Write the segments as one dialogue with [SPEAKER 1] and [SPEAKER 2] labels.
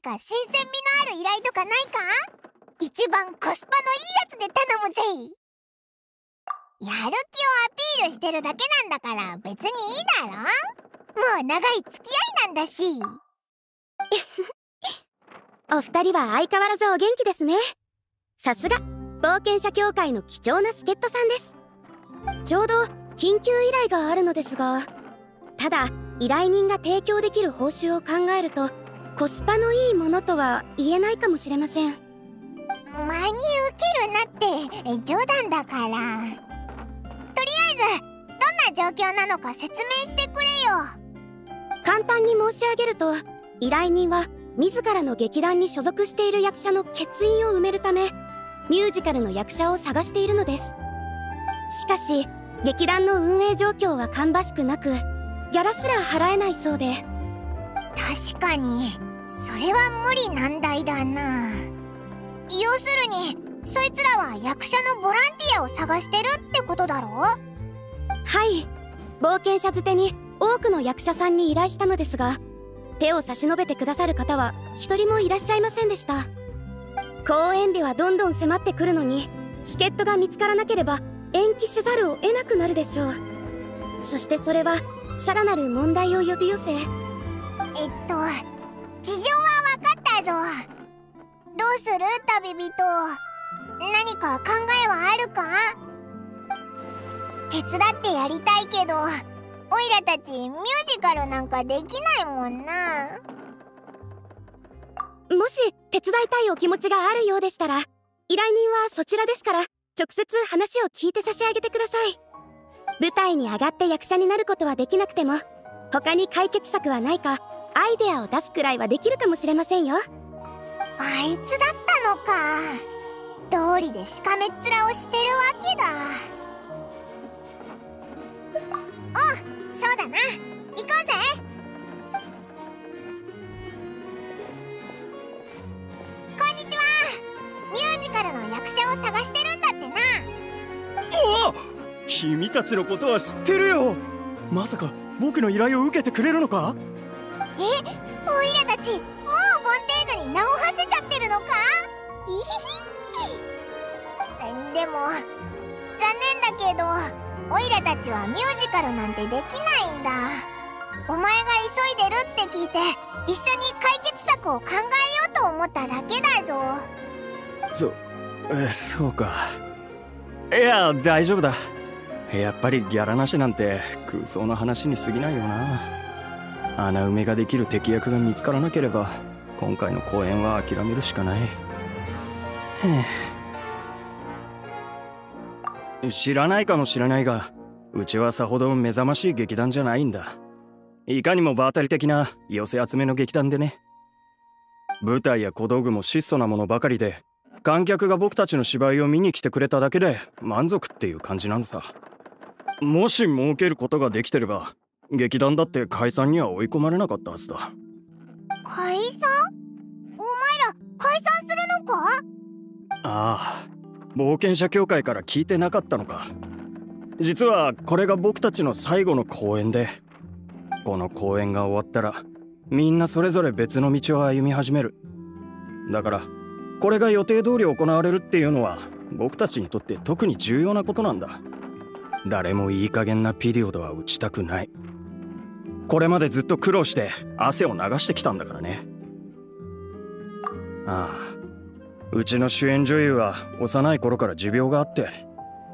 [SPEAKER 1] か新鮮味のある依頼とかないか？一番コスパのいいやつで頼むぜ。やる気をアピールしてるだけなんだから別にいいだろ？もう長い付き合いなんだし。
[SPEAKER 2] お二人は相変わらずお元気ですね。さすが冒険者協会の貴重な助っ人さんです。ちょうど緊急依頼があるのですがただ依頼人が提供できる報酬を考えるとコスパのいいものとは言えないかもしれません。
[SPEAKER 1] 真に受けるなって冗談だから。とりあえずどんな状況なのか説明してくれよ。
[SPEAKER 2] 簡単に申し上げると依頼人は自らの劇団に所属している役者の欠員を埋めるためミュージカルの役者を探しているのです。しかし劇団の運営状況は芳しくなくギャラすら払えないそうで
[SPEAKER 1] 確かに。それは無理難題だな。要するにそいつらは役者のボランティアを探してるってことだろ？
[SPEAKER 2] はい。冒険者づてに多くの役者さんに依頼したのですが手を差し伸べてくださる方は一人もいらっしゃいませんでした。公演日はどんどん迫ってくるのに助っ人が見つからなければ延期せざるを得なくなるでしょう。そしてそれはさらなる問題を呼び寄せえっ
[SPEAKER 1] と事情は分かったぞ。どうする？旅人。何か考えはあるか？手伝ってやりたいけどオイラたちミュージカルなんかできないもんな。
[SPEAKER 2] もし手伝いたいお気持ちがあるようでしたら依頼人はそちらですから直接話を聞いて差し上げてください。舞台に上がって役者になることはできなくても他に解決策はないかアイデアを出すくらいはできるかもしれませんよ。
[SPEAKER 1] あいつだったのか。通りでしかめっ面をしてるわけだ。おそうだな。行こうぜ。こんにちは。ミュージカルの役者を探してるんだってな。
[SPEAKER 3] お君たちのことは知ってるよ。まさか僕の依頼を受けてくれるのか？
[SPEAKER 1] えオイラたちもうボンテーヌに名を馳せちゃってるのか？いひひでも残念だけどオイラたちはミュージカルなんてできないんだ。お前が急いでるって聞いて一緒に解決策を考えようと思っただけだぞ。
[SPEAKER 3] そそうか。いや大丈夫だ。やっぱりギャラなしなんて空想の話に過ぎないよな。穴埋めができる敵役が見つからなければ今回の公演は諦めるしかない。知らないかもしれないがうちはさほど目覚ましい劇団じゃないんだ。いかにも場当たり的な寄せ集めの劇団でね。舞台や小道具も質素なものばかりで観客が僕たちの芝居を見に来てくれただけで満足っていう感じなのさ。もし儲けることができてれば劇団だって解散には追い込まれなかったはずだ。
[SPEAKER 1] 解散？お前ら解散するのか？
[SPEAKER 3] ああ冒険者協会から聞いてなかったのか。実はこれが僕たちの最後の公演でこの公演が終わったらみんなそれぞれ別の道を歩み始める。だからこれが予定通り行われるっていうのは僕たちにとって特に重要なことなんだ。誰もいい加減なピリオドは打ちたくないこれまでずっと苦労して汗を流してきたんだからね。ああ。うちの主演女優は幼い頃から持病があって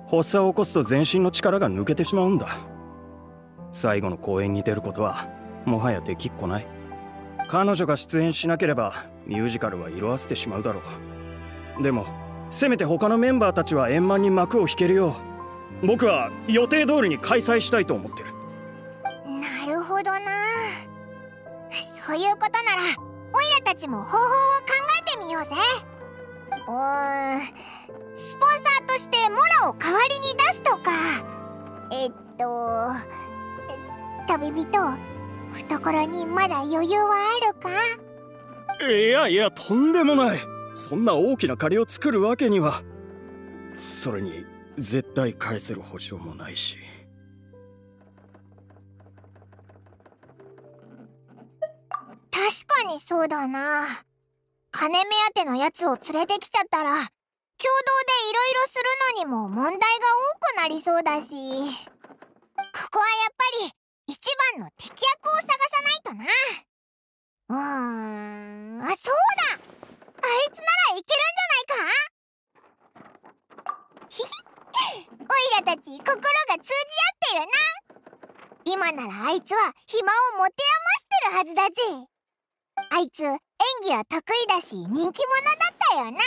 [SPEAKER 3] 発作を起こすと全身の力が抜けてしまうんだ。最後の公演に出ることはもはやできっこない。彼女が出演しなければミュージカルは色あせてしまうだろう。でもせめて他のメンバーたちは円満に幕を引けるよう僕は予定通りに開催したいと思ってる。
[SPEAKER 1] なるほどな。そういうことならオイラたちも方法を考えてみようぜ。うーん。スポンサーとしてモラを代わりに出すとか。えっと旅人懐にまだ余裕はあるか？
[SPEAKER 3] いやいやとんでもない。そんな大きな借りを作るわけには。それに絶対返せる保証もないし。
[SPEAKER 1] 確かにそうだな。金目当てのやつを連れてきちゃったら共同でいろいろするのにも問題が多くなりそうだし。ここはやっぱり一番の敵役を探さないとな。うーんあそうだ。あいつならいけるんじゃないか？ひひ。オイラたち心が通じ合ってるな。今ならあいつは暇を持て余してるはずだぜ。あいつ演技は得意だし人気者だったよな。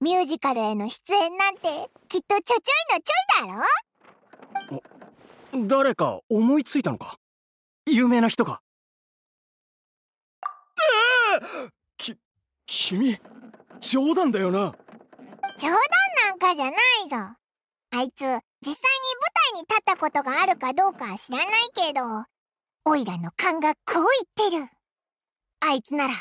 [SPEAKER 1] ミュージカルへの出演なんてきっとちょちょいのちょいだろ。
[SPEAKER 3] 誰か思いついたのか？有名な人かき君冗談だよな。
[SPEAKER 1] 冗談なんかじゃないぞ。あいつ実際に舞台に立ったことがあるかどうかは知らないけどオイラの勘がこう言ってるあいつなら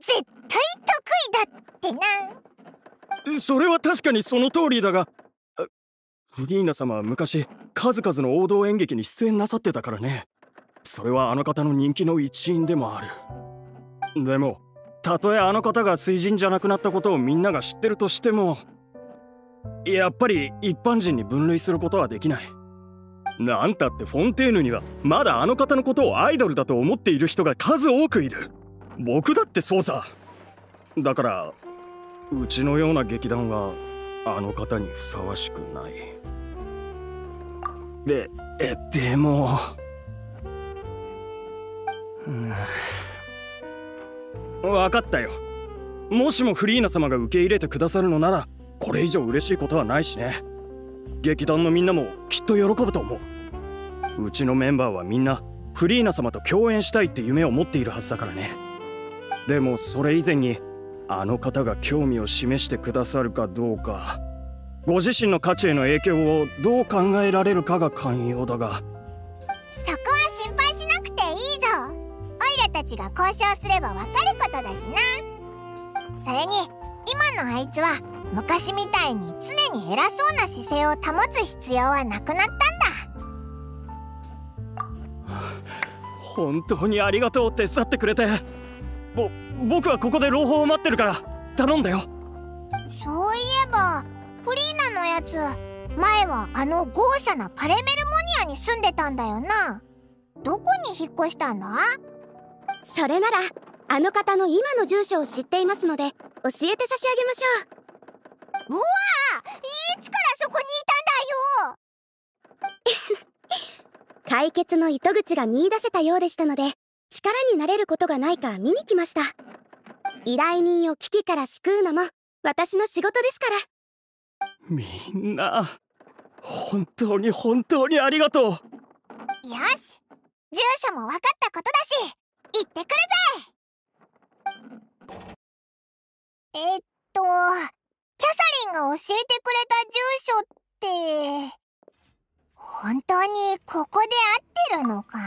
[SPEAKER 1] 絶対得意だってな。
[SPEAKER 3] それは確かにその通りだがフリーナ様は昔数々の王道演劇に出演なさってたからね。それはあの方の人気の一因でもある。でもたとえあの方が水人じゃなくなったことをみんなが知ってるとしてもやっぱり一般人に分類することはできない。なんたってフォンテーヌにはまだあの方のことをアイドルだと思っている人が数多くいる。僕だってそうさ。だからうちのような劇団はあの方にふさわしくない。でえでもうん。分かったよ。もしもフリーナ様が受け入れてくださるのならこれ以上嬉しいことはないしね。劇団のみんなもきっと喜ぶと思う。うちのメンバーはみんなフリーナ様と共演したいって夢を持っているはずだからね。でもそれ以前にあの方が興味を示してくださるかどうかご自身の価値への影響をどう考えられるかが寛容だが。
[SPEAKER 1] そこは心配しなくていいぞ。オイラたちが交渉すればわかることだしな。それに今のあいつは昔みたいに常に偉そうな姿勢を保つ必要はなくなったんだ。
[SPEAKER 3] 本当にありがとう手伝ってくれてぼ僕はここで朗報を待ってるから頼んだよ。
[SPEAKER 1] そういえばフリーナのやつ前はあの豪奢なパレメルモニアに住んでたんだよな。どこに引っ越したんだ？
[SPEAKER 2] それならあの方の今の住所を知っていますので教えて差し上げましょ
[SPEAKER 1] う。うわいつからそこにいたんだよ？
[SPEAKER 2] 解決の糸口が見出せたようでしたので力になれることがないか見に来ました。依頼人を危機から救うのも私の仕事ですから。
[SPEAKER 3] みんな本当に本当にありがとう。よ
[SPEAKER 1] し住所も分かったことだし行ってくるぜ。えっとキャサリンが教えてくれた住所って本当にここで合ってるのか？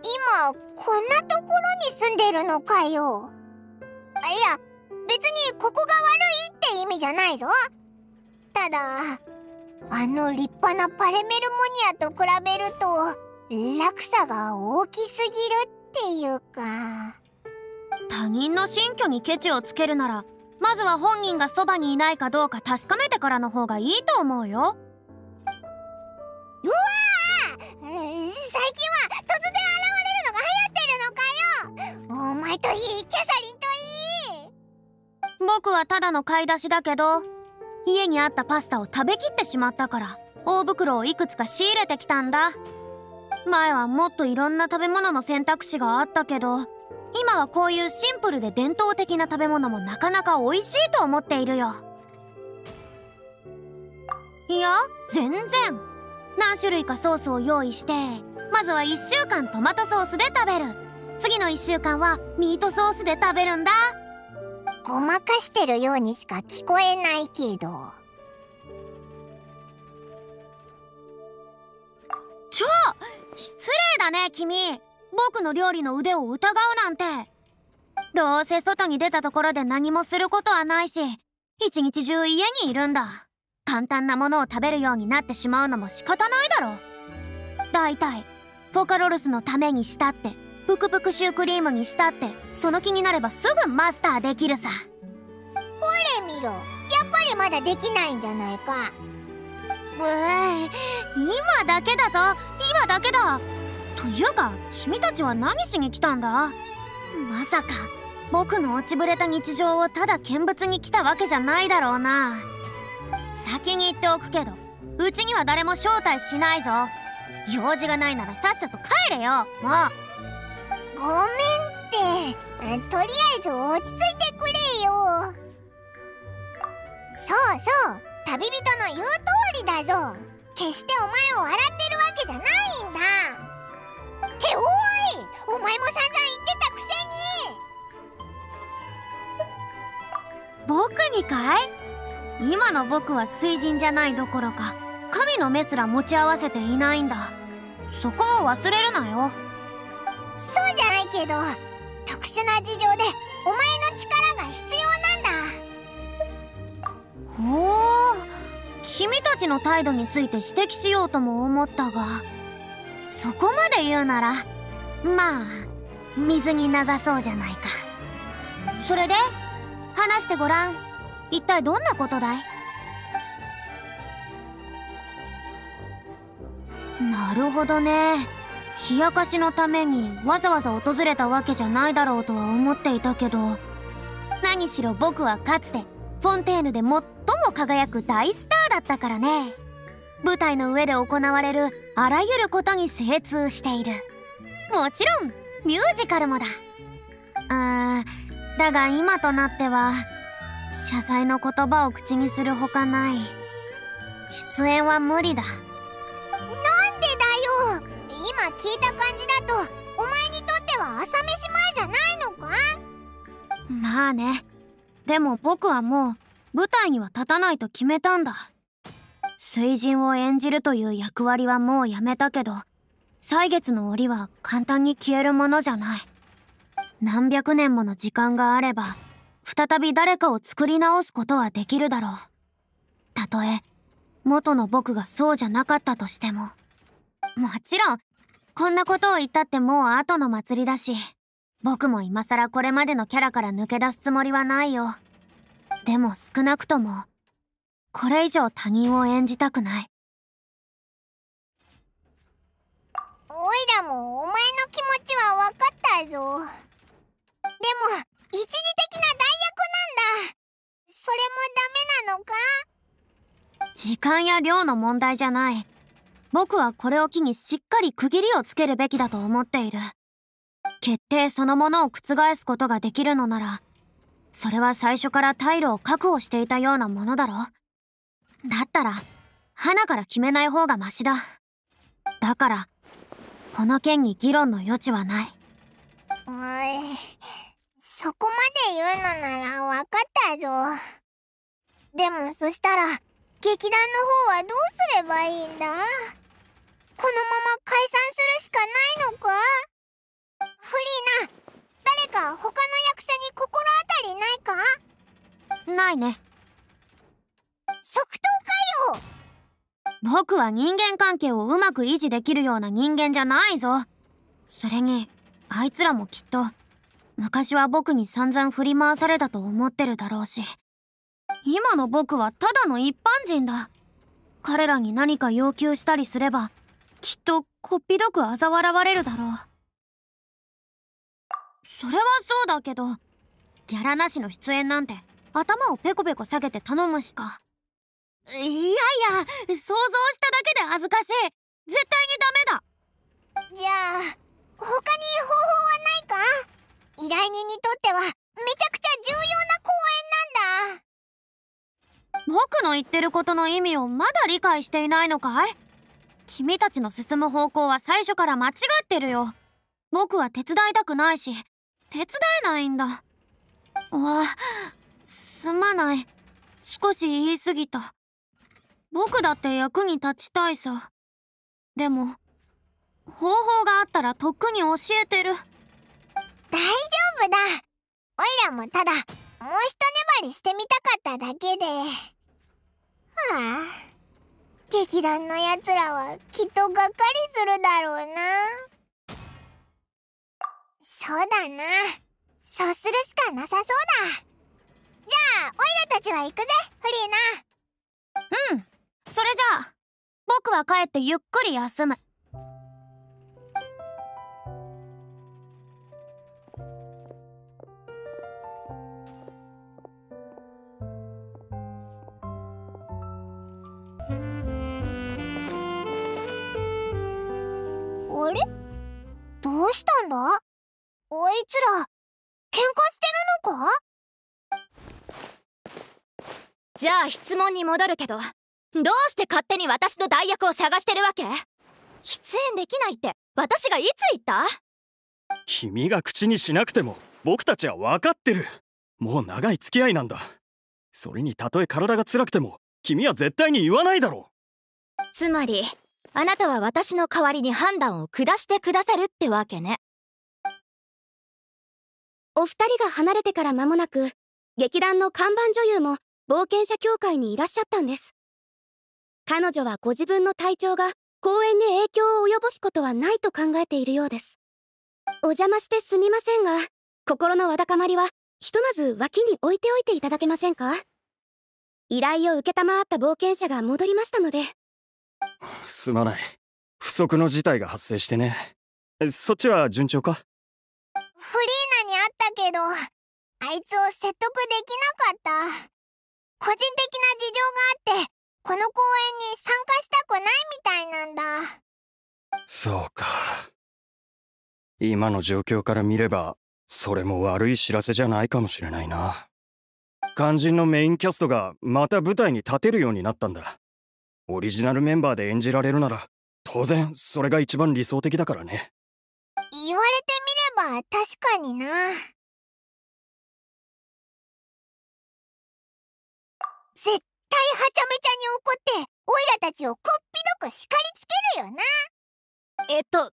[SPEAKER 1] 今こんなところに住んでるのかよ。いや別にここが悪いって意味じゃないぞ。ただあの立派なパレメルモニアと比べると落差が大きすぎるっていうか。
[SPEAKER 4] 他人の新居にケチをつけるならまずは本人がそばにいないかどうか確かめてからの方がいいと思うよ。僕はただの買い出しだけど家にあったパスタを食べきってしまったから大袋をいくつか仕入れてきたんだ。前はもっといろんな食べ物の選択肢があったけど今はこういうシンプルで伝統的な食べ物もなかなか美味しいと思っているよ。いや全然。何種類かソースを用意してまずは1週間トマトソースで食べる。次の1週間はミートソースで食べるんだ。
[SPEAKER 1] ごまかしてるようにしか聞こえないけど。
[SPEAKER 4] ちょ失礼だね君。僕の料理の腕を疑うなんて。どうせ外に出たところで何もすることはないし一日中家にいるんだ。簡単なものを食べるようになってしまうのも仕方ないだろ。だいたいフォカロルスのためにしたって。ぷくぷくシュークリームにしたってその気になればすぐマスターできるさ。
[SPEAKER 1] これ見ろ。やっぱりまだできないんじゃないか。
[SPEAKER 4] うえ今だけだぞ。今だけだ。というか君たちは何しに来たんだ？まさか僕の落ちぶれた日常をただ見物に来たわけじゃないだろうな。先に言っておくけどうちには誰も招待しないぞ。用事がないならさっさと帰れよ。もう
[SPEAKER 1] ごめんって。とりあえず落ち着いてくれよ。そうそう。旅人の言う通りだぞ。決してお前を笑ってるわけじゃないんだ。っておい。お前も散々言ってたくせ
[SPEAKER 4] に。僕にかい？今の僕は水人じゃないどころか神の目すら持ち合わせていないんだ。そこを忘れるなよ。
[SPEAKER 1] そうじゃないけど特殊な事情でお前の力が必要なんだ。
[SPEAKER 4] ほう君たちの態度について指摘しようとも思ったがそこまで言うならまあ水に流そうじゃないか。それで話してごらん。一体どんなことだい？なるほどね。冷やかしのためにわざわざ訪れたわけじゃないだろうとは思っていたけど何しろ僕はかつてフォンテーヌで最も輝く大スターだったからね。舞台の上で行われるあらゆることに精通している。もちろんミュージカルもだ。あーだが今となっては謝罪の言葉を口にするほかない。出演は無理だ。
[SPEAKER 1] 聞いた感じだとお前にとっては朝飯前じゃないのか？
[SPEAKER 4] まあね。でも僕はもう舞台には立たないと決めたんだ。水人を演じるという役割はもうやめたけど歳月の檻は簡単に消えるものじゃない。何百年もの時間があれば再び誰かを作り直すことはできるだろう。たとえ元の僕がそうじゃなかったとしても。もちろんこんなことを言ったってもう後の祭りだし僕も今更これまでのキャラから抜け出すつもりはないよ。でも少なくともこれ以上他人を演じたくない。
[SPEAKER 1] おいらもお前の気持ちは分かったぞ。でも一時的な代役なんだ。それもダメなのか？
[SPEAKER 4] 時間や量の問題じゃない僕はこれを機にしっかり区切りをつけるべきだと思っている。決定そのものを覆すことができるのならそれは最初から退路を確保していたようなものだろだったら花から決めない方がマシだ。だからこの件に議論の余地はない。
[SPEAKER 1] おいそこまで言うのなら分かったぞ。でもそしたら劇団の方はどうすればいいんだ？このまま解散するしかないのか？フリーナ誰か他の役者に心当たりないか？
[SPEAKER 4] ないね。
[SPEAKER 1] 即答かよ
[SPEAKER 4] 僕は人間関係をうまく維持できるような人間じゃないぞ。それにあいつらもきっと昔は僕に散々振り回されたと思ってるだろうし今の僕はただの一般人だ。彼らに何か要求したりすればきっとこっぴどく嘲笑われるだろう。それはそうだけどギャラなしの出演なんて頭をペコペコ下げて頼むしか。いやいや想像しただけで恥ずかしい。絶対にダメだ。
[SPEAKER 1] じゃあ他に方法はないか？依頼人にとってはめちゃくちゃ重要な公演なんだ。
[SPEAKER 4] 僕の言ってることの意味をまだ理解していないのかい？君たちの進む方向は最初から間違ってるよ。僕は手伝いたくないし手伝えないんだ。わあすまない。少し言い過ぎた。僕だって役に立ちたいさ。でも方法があったらとっくに教えてる。
[SPEAKER 1] 大丈夫だ。おいらもただもう一粘りしてみたかっただけで。はあ。劇団のやつらはきっとがっかりするだろうな。そうだな。そうするしかなさそうだ。じゃあオイラたちは行くぜフリ
[SPEAKER 4] ーナ。うん。それじゃあ僕は帰ってゆっくり休む。
[SPEAKER 1] どうしたんだ？あいつら喧嘩してるのか？
[SPEAKER 2] じゃあ質問に戻るけどどうして勝手に私の代役を探してるわけ？出演できないって私がいつ言った？
[SPEAKER 3] 君が口にしなくても僕たちは分かってる。もう長い付き合いなんだ。それにたとえ体が辛くても君は絶対に言わないだろ
[SPEAKER 2] う。つまりあなたは私の代わりに判断を下してくださるってわけね。お二人が離れてから間もなく劇団の看板女優も冒険者協会にいらっしゃったんです。彼女はご自分の体調が公演に影響を及ぼすことはないと考えているようです。お邪魔してすみませんが心のわだかまりはひとまず脇に置いておいていただけませんか？依頼を承った冒険者が戻りましたのです
[SPEAKER 3] まない。不測の事態が発生してね。そっちは順調か？フ
[SPEAKER 1] リーナに会ったけどあいつを説得できなかった。個人的な事情があってこの公演に参加したくないみたいなんだ。
[SPEAKER 3] そうか。今の状況から見ればそれも悪い知らせじゃないかもしれないな。肝心のメインキャストがまた舞台に立てるようになったんだオリジナルメンバーで演じられるなら当然それが一番理想的だからね。
[SPEAKER 1] 言われてみれば確かにな。絶対はちゃめちゃに怒ってオイラたちをこっぴどく叱りつけるよな。
[SPEAKER 2] えっと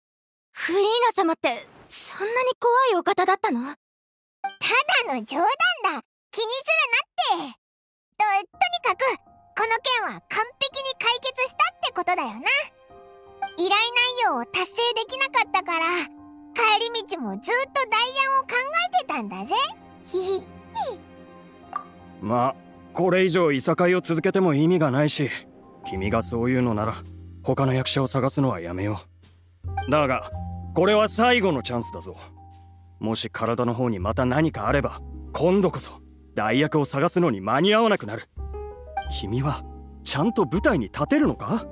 [SPEAKER 2] フリーナ様ってそんなに怖いお方だったの？た
[SPEAKER 1] だの冗談だ。気にするなって。ととにかくこの件は完璧に解決したってことだよな。依頼内容を達成できなかったから帰り道もずっと代案を考えてたんだぜ。ひひ。ひ
[SPEAKER 3] まあこれ以上いさかいを続けても意味がないし君がそういうのなら他の役者を探すのはやめよう。だがこれは最後のチャンスだぞ。もし体の方にまた何かあれば今度こそ代役を探すのに間に合わなくなる君はちゃんと舞台に立てるのか？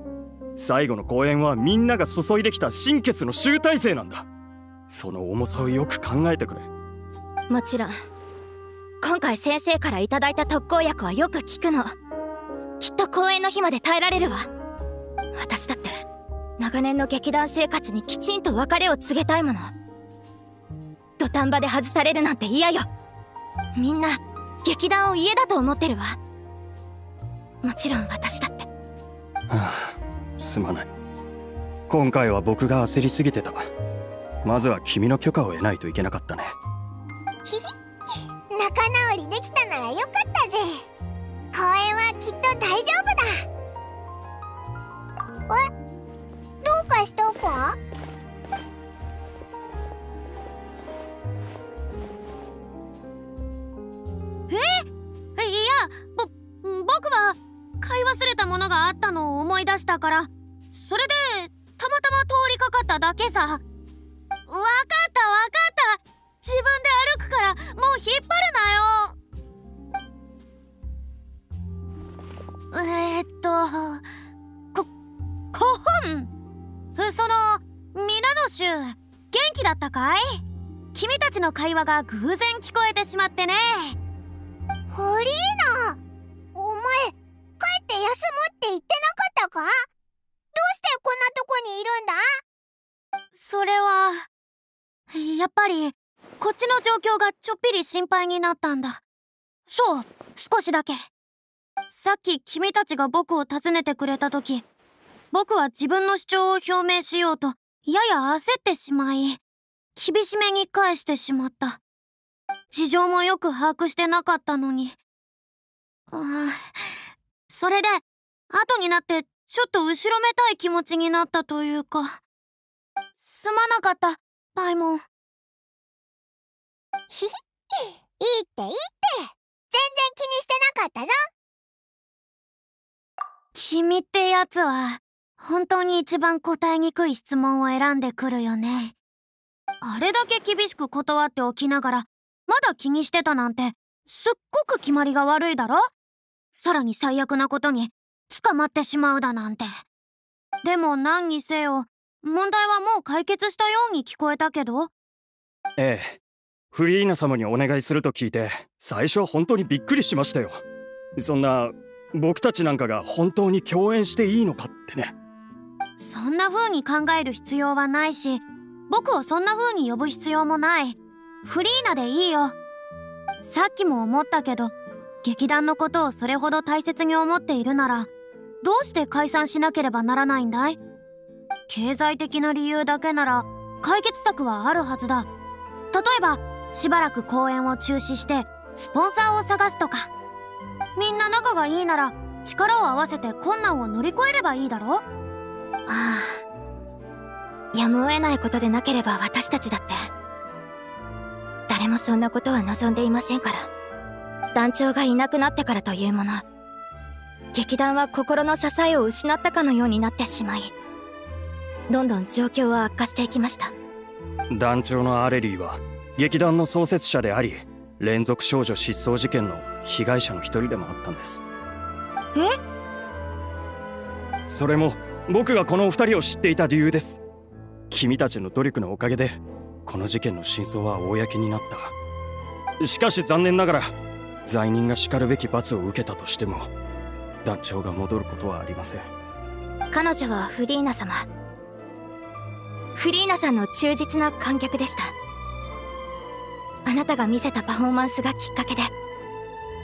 [SPEAKER 3] 最後の公演はみんなが注いできた心血の集大成なんだ。その重さをよく考えてくれ。
[SPEAKER 2] もちろん。今回先生からいただいた特効薬はよく効くの。きっと公演の日まで耐えられるわ。私だって長年の劇団生活にきちんと別れを告げたいもの。土壇場で外されるなんて嫌よ。みんな劇団を家だと思ってるわ。もちろん私だって。は
[SPEAKER 3] あすまない。今回は僕が焦りすぎてた。まずは君の許可を得ないといけなかったね。
[SPEAKER 1] ひひ仲直りできたならよかったぜ。公園はきっと大丈夫だ。えどうかしたか？
[SPEAKER 4] え？いやぼ僕は買い忘れたものがあったのを思い出したからそれでたまたま通りかかっただけさ。わかったわかった。自分で歩くからもう引っ張るなよ。えー、っとこコ本？そのミラノ州元気だったかい？君たちの会話が偶然聞こえてしまってね。
[SPEAKER 1] フリーナお前って休むって言ってなかったか？どうしてこんなとこにいるんだ？
[SPEAKER 4] それはやっぱりこっちの状況がちょっぴり心配になったんだ。そう少しだけ。さっき君たちが僕を訪ねてくれた時僕は自分の主張を表明しようとやや焦ってしまい厳しめに返してしまった。事情もよく把握してなかったのに。あそれで後になってちょっと後ろめたい気持ちになったというか。すまなかったパイモン。
[SPEAKER 1] ひひいいっていいって。全然気にしてなかったぞ。
[SPEAKER 4] 君ってやつは本当に一番答えにくい質問を選んでくるよね。あれだけ厳しく断っておきながらまだ気にしてたなんてすっごく決まりが悪いだろ？さらに最悪なことに捕まってしまうだなんて。でも何にせよ。問題はもう解決したように聞こえたけど。
[SPEAKER 3] ええ。フリーナ様にお願いすると聞いて最初は本当にびっくりしましたよ。そんな僕たちなんかが本当に共演していいのかってね。
[SPEAKER 4] そんな風に考える必要はないし僕をそんな風に呼ぶ必要もない。フリーナでいいよ。さっきも思ったけど劇団のことをそれほど大切に思っているならどうして解散しなければならないんだい？経済的な理由だけなら解決策はあるはずだ。例えばしばらく公演を中止してスポンサーを探すとか。みんな仲がいいなら力を合わせて困難を乗り越えればいいだろ
[SPEAKER 5] ああ。やむを得ないことでなければ私たちだって誰もそんなことは望んでいませんから。団長がいなくなってからというもの。劇団は心の支えを失ったかのようになってしまいどんどん状況は悪化していきました。
[SPEAKER 3] 団長のアレリーは劇団の創設者であり連続少女失踪事件の被害者の一人でもあったんです。
[SPEAKER 4] え？
[SPEAKER 3] それも僕がこのお二人を知っていた理由です。君たちの努力のおかげでこの事件の真相は公になった。しかし残念ながら罪人がしかるべき罰を受けたとしても団長が戻ることはありません。
[SPEAKER 5] 彼女はフリーナ様。フリーナさんの忠実な観客でした。あなたが見せたパフォーマンスがきっかけで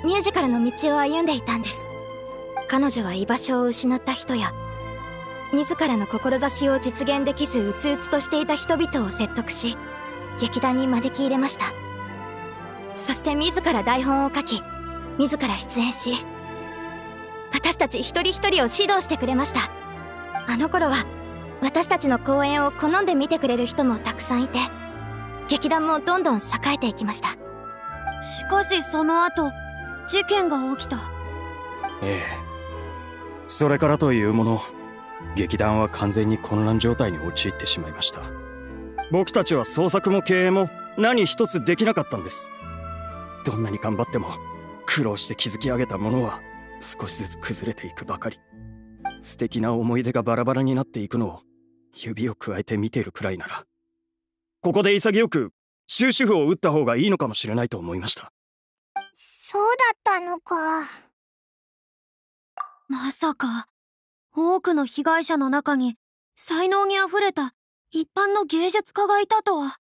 [SPEAKER 5] ミュージカルの道を歩んでいたんです。彼女は居場所を失った人や自らの志を実現できずうつうつとしていた人々を説得し劇団に招き入れました。そして自ら台本を書き自ら出演し私たち一人一人を指導してくれました。あの頃は私たちの公演を好んで見てくれる人もたくさんいて劇団もどんどん栄えていきました。
[SPEAKER 4] しかしその後事件が起きた。
[SPEAKER 3] ええ。それからというもの劇団は完全に混乱状態に陥ってしまいました。僕たちは創作も経営も何一つできなかったんです。どんなに頑張っても苦労して築き上げたものは少しずつ崩れていくばかり。素敵な思い出がバラバラになっていくのを指をくわえて見ているくらいなら。ここで潔く終止符を打った方がいいのかもしれないと思いました。
[SPEAKER 1] そうだったのか。
[SPEAKER 4] まさか多くの被害者の中に才能にあふれた一般の芸術家がいたとは。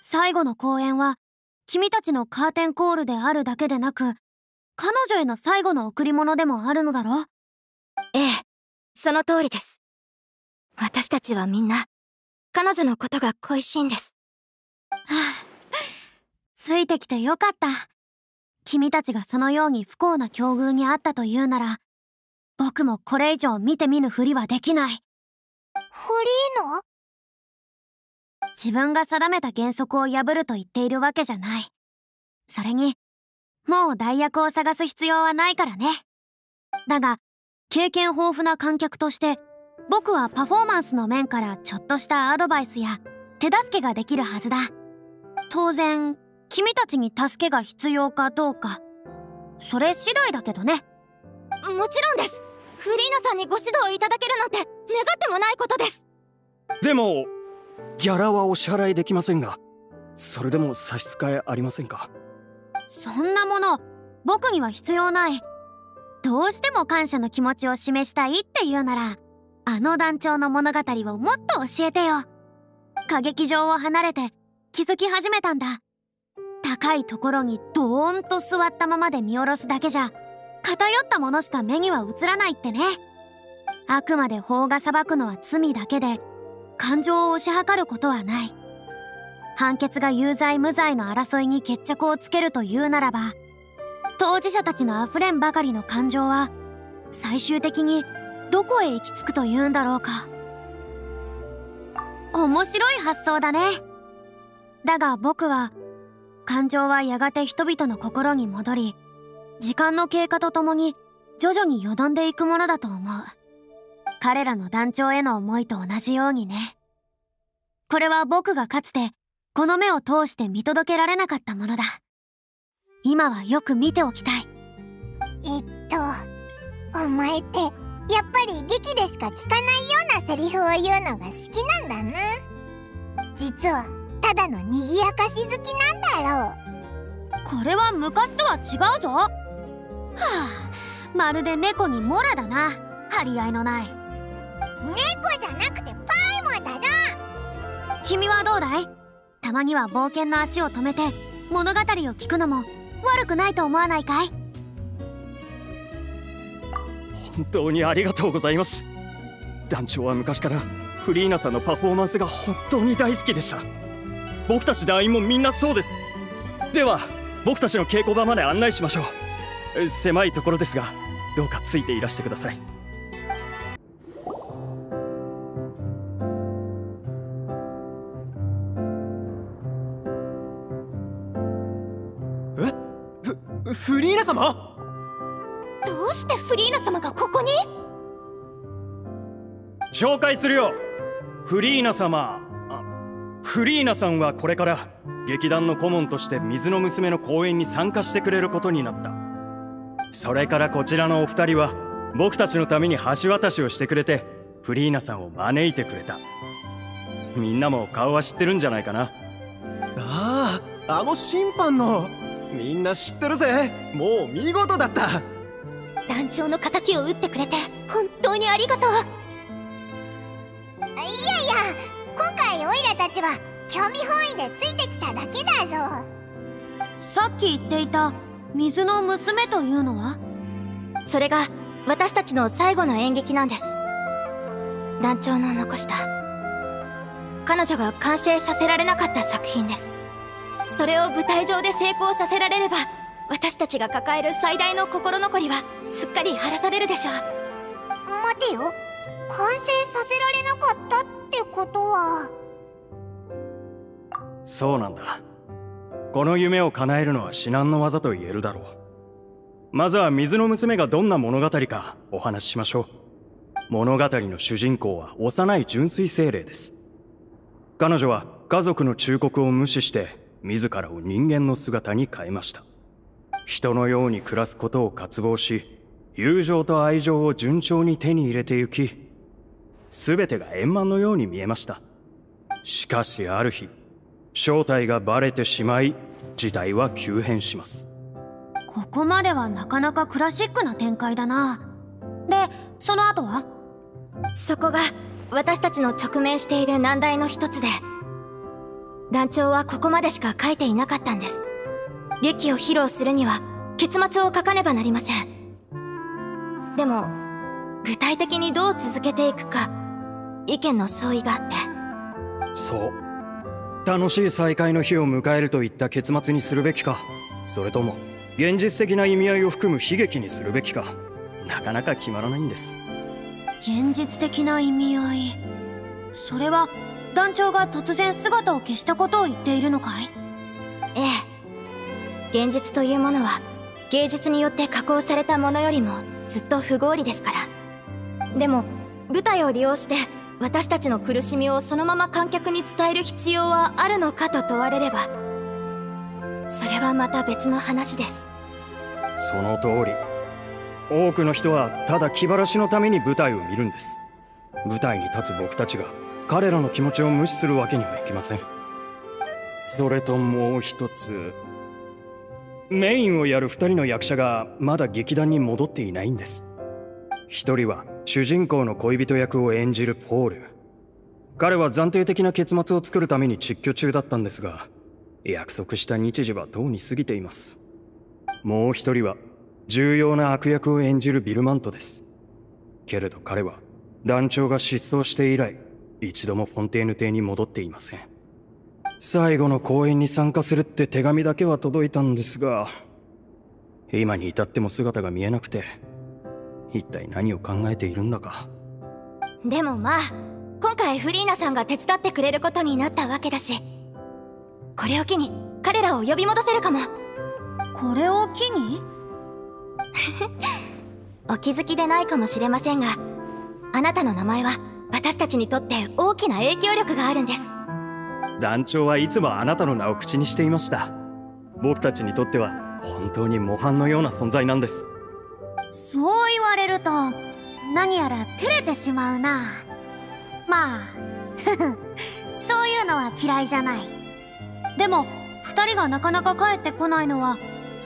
[SPEAKER 4] 最後の公演は君たちのカーテンコールであるだけでなく彼女への最後の贈り物でもあるのだろ？
[SPEAKER 5] ええその通りです。私たちはみんな彼女のことが恋しいんです。
[SPEAKER 4] は あついてきてよかった。君たちがそのように不幸な境遇にあったというなら僕もこれ以上見て見ぬふりはできない。
[SPEAKER 1] フリーノ
[SPEAKER 4] 自分が定めた原則を破ると言っているわけじゃない。それにもう代役を探す必要はないからね。だが経験豊富な観客として僕はパフォーマンスの面からちょっとしたアドバイスや手助けができるはずだ。当然君たちに助けが必要かどうかそれ次第だけどね。
[SPEAKER 5] もちろんです。フリーナさんにご指導いただけるなんて願ってもないことです。
[SPEAKER 3] でもギャラはお支払いできませんがそれでも差し支えありませんか？
[SPEAKER 4] そんなもの僕には必要ない。どうしても感謝の気持ちを示したいっていうならあの団長の物語をもっと教えてよ。歌劇場を離れて気づき始めたんだ。高いところにドーンと座ったままで見下ろすだけじゃ偏ったものしか目には映らないってね。あくまで法が裁くのは罪だけで感情を推し量ることはない。判決が有罪無罪の争いに決着をつけるというならば当事者たちのあふれんばかりの感情は最終的にどこへ行き着くというんだろうか。面白い発想だね。だが僕は感情はやがて人々の心に戻り時間の経過とともに徐々によどんでいくものだと思う。彼らの団長への思いと同じようにね。これは僕がかつてこの目を通して見届けられなかったものだ。今はよく見ておきたい。
[SPEAKER 1] えっとお前ってやっぱり劇でしか聞かないようなセリフを言うのが好きなんだな。実はただの賑やかし好きなんだろ
[SPEAKER 4] う。これは昔とは違うぞ。はあまるで猫にモラだな。張り合いのない猫
[SPEAKER 1] じゃなくてパイモンだぞ。
[SPEAKER 4] 君はどうだい？たまには冒険の足を止めて物語を聞くのも悪くないと思わないかい？
[SPEAKER 3] 本当にありがとうございます。団長は昔からフリーナさんのパフォーマンスが本当に大好きでした。僕たち団員もみんなそうです。では僕たちの稽古場まで案内しましょう。狭いところですがどうかついていらしてください
[SPEAKER 6] フフリーナ様？
[SPEAKER 5] どうしてフリーナ様がここに？
[SPEAKER 3] 紹介するよ。フリーナ様。フリーナさんはこれから劇団の顧問として水の娘の公演に参加してくれることになった。それからこちらのお二人は僕たちのために橋渡しをしてくれてフリーナさんを招いてくれた。みんなも顔は知ってるんじゃないかな。
[SPEAKER 6] あああの審判のみんな知ってるぜ。もう見事だった。
[SPEAKER 5] 団長の敵を撃ってくれて本当にありがとう。
[SPEAKER 1] いやいや今回オイラたちは興味本位でついてきただけだぞ。
[SPEAKER 4] さっき言っていた水の娘というのは？
[SPEAKER 5] それが私たちの最後の演劇なんです。団長の残した彼女が完成させられなかった作品ですそれを舞台上で成功させられれば私たちが抱える最大の心残りはすっかり晴らされるでしょう。
[SPEAKER 1] 待てよ。完成させられなかったってことは。
[SPEAKER 3] そうなんだ。この夢を叶えるのは至難の業と言えるだろう。まずは水の娘がどんな物語かお話ししましょう。物語の主人公は幼い純粋精霊です。彼女は家族の忠告を無視して自らを人間の姿に変えました。人のように暮らすことを渇望し友情と愛情を順調に手に入れてゆき全てが円満のように見えました。しかしある日正体がバレてしまい事態は急変します。
[SPEAKER 4] ここまではなかなかクラシックな展開だな。でその後は？
[SPEAKER 5] そこが私たちの直面している難題の一つで団長はここまでしか書いていなかったんです。劇を披露するには結末を書かねばなりません。でも具体的にどう続けていくか意見の相違があって。
[SPEAKER 3] そう。楽しい再会の日を迎えるといった結末にするべきか。それとも現実的な意味合いを含む悲劇にするべきか。なかなか決まらないんです。
[SPEAKER 4] 現実的な意味合い。それは団長が突然姿を消したことを言っているのかい？
[SPEAKER 5] ええ。現実というものは芸術によって加工されたものよりもずっと不合理ですから。でも舞台を利用して私たちの苦しみをそのまま観客に伝える必要はあるのかと問われればそれはまた別の話です。
[SPEAKER 3] その通り。多くの人はただ気晴らしのために舞台を見るんです。舞台に立つ僕たちが彼らの気持ちを無視するわけにはいきません。それともう一つメインをやる二人の役者がまだ劇団に戻っていないんです。一人は主人公の恋人役を演じるポール。彼は暫定的な結末を作るために窒居中だったんですが約束した日時はとうに過ぎています。もう一人は重要な悪役を演じるビルマントです。けれど彼は団長が失踪して以来一度もフォンテーヌ邸に戻っていません。最後の公演に参加するって手紙だけは届いたんですが今に至っても姿が見えなくて一体何を考えているんだか。
[SPEAKER 5] でもまあ今回フリーナさんが手伝ってくれることになったわけだしこれを機に彼らを呼び戻せるかも。
[SPEAKER 4] これを機に？
[SPEAKER 5] お気づきでないかもしれませんがあなたの名前は私たちにとって大きな影響力があるんです。
[SPEAKER 3] 団長はいつもあなたの名を口にしていました。僕たちにとっては本当に模範のような存在なんです。
[SPEAKER 4] そう言われると何やら照れてしまうな。まあ そういうのは嫌いじゃない。でも2人がなかなか帰ってこないのは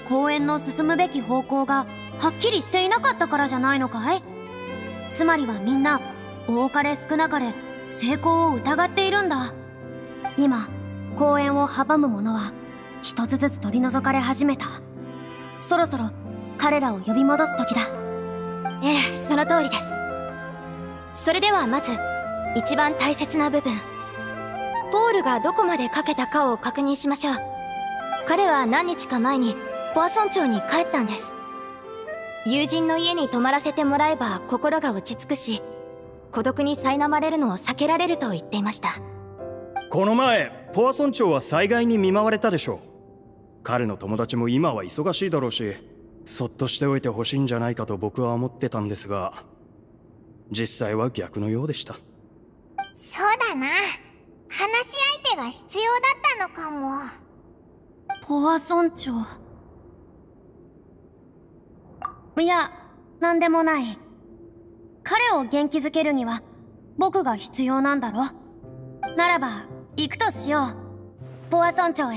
[SPEAKER 4] 公園の進むべき方向がはっきりしていなかったからじゃないのかい？つまりはみんな多かれ少なかれ成功を疑っているんだ。今公園を阻む者は一つずつ取り除かれ始めた。そろそろ彼らを呼び戻す時だ。
[SPEAKER 5] ええその通りです。それではまず一番大切な部分。ポールがどこまでかけたかを確認しましょう。彼は何日か前にポアソン町に帰ったんです。友人の家に泊まらせてもらえば心が落ち着くし孤独に苛まれるのを避けられると言っていました。
[SPEAKER 3] この前ポアソン町は災害に見舞われたでしょう。彼の友達も今は忙しいだろうしそっとしておいてほしいんじゃないかと僕は思ってたんですが実際は逆のようでした。
[SPEAKER 7] そうだな。話し相手が必要だったのかも。
[SPEAKER 4] ポア村長いや何でもない彼を元気づけるには僕が必要なんだろならば行くとしよう。ポア村長へ。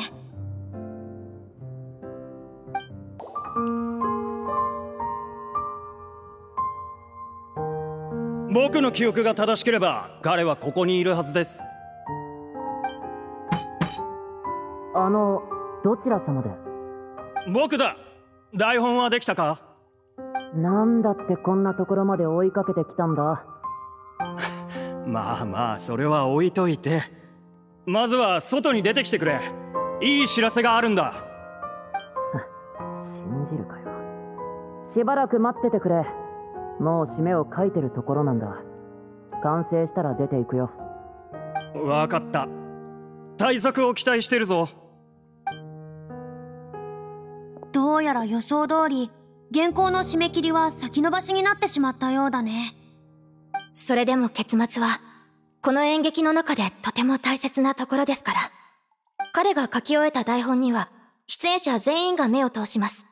[SPEAKER 3] 僕の記憶が正しければ彼はここにいるはずです。
[SPEAKER 8] あのどちら様で？
[SPEAKER 3] 僕だ。台本はできたか？
[SPEAKER 8] なんだってこんなところまで追いかけてきたんだ。
[SPEAKER 3] まあまあそれは置いといて。まずは外に出てきてくれ。いい知らせがあるんだ。
[SPEAKER 8] 信じるかよ。しばらく待っててくれ。もう締めを書いてるところなんだ。完成したら出ていくよ。
[SPEAKER 3] わかった。対策を期待してるぞ。
[SPEAKER 4] どうやら予想通り原稿の締め切りは先延ばしになってしまったようだね。
[SPEAKER 5] それでも結末はこの演劇の中でとても大切なところですから。彼が書き終えた台本には出演者全員が目を通します。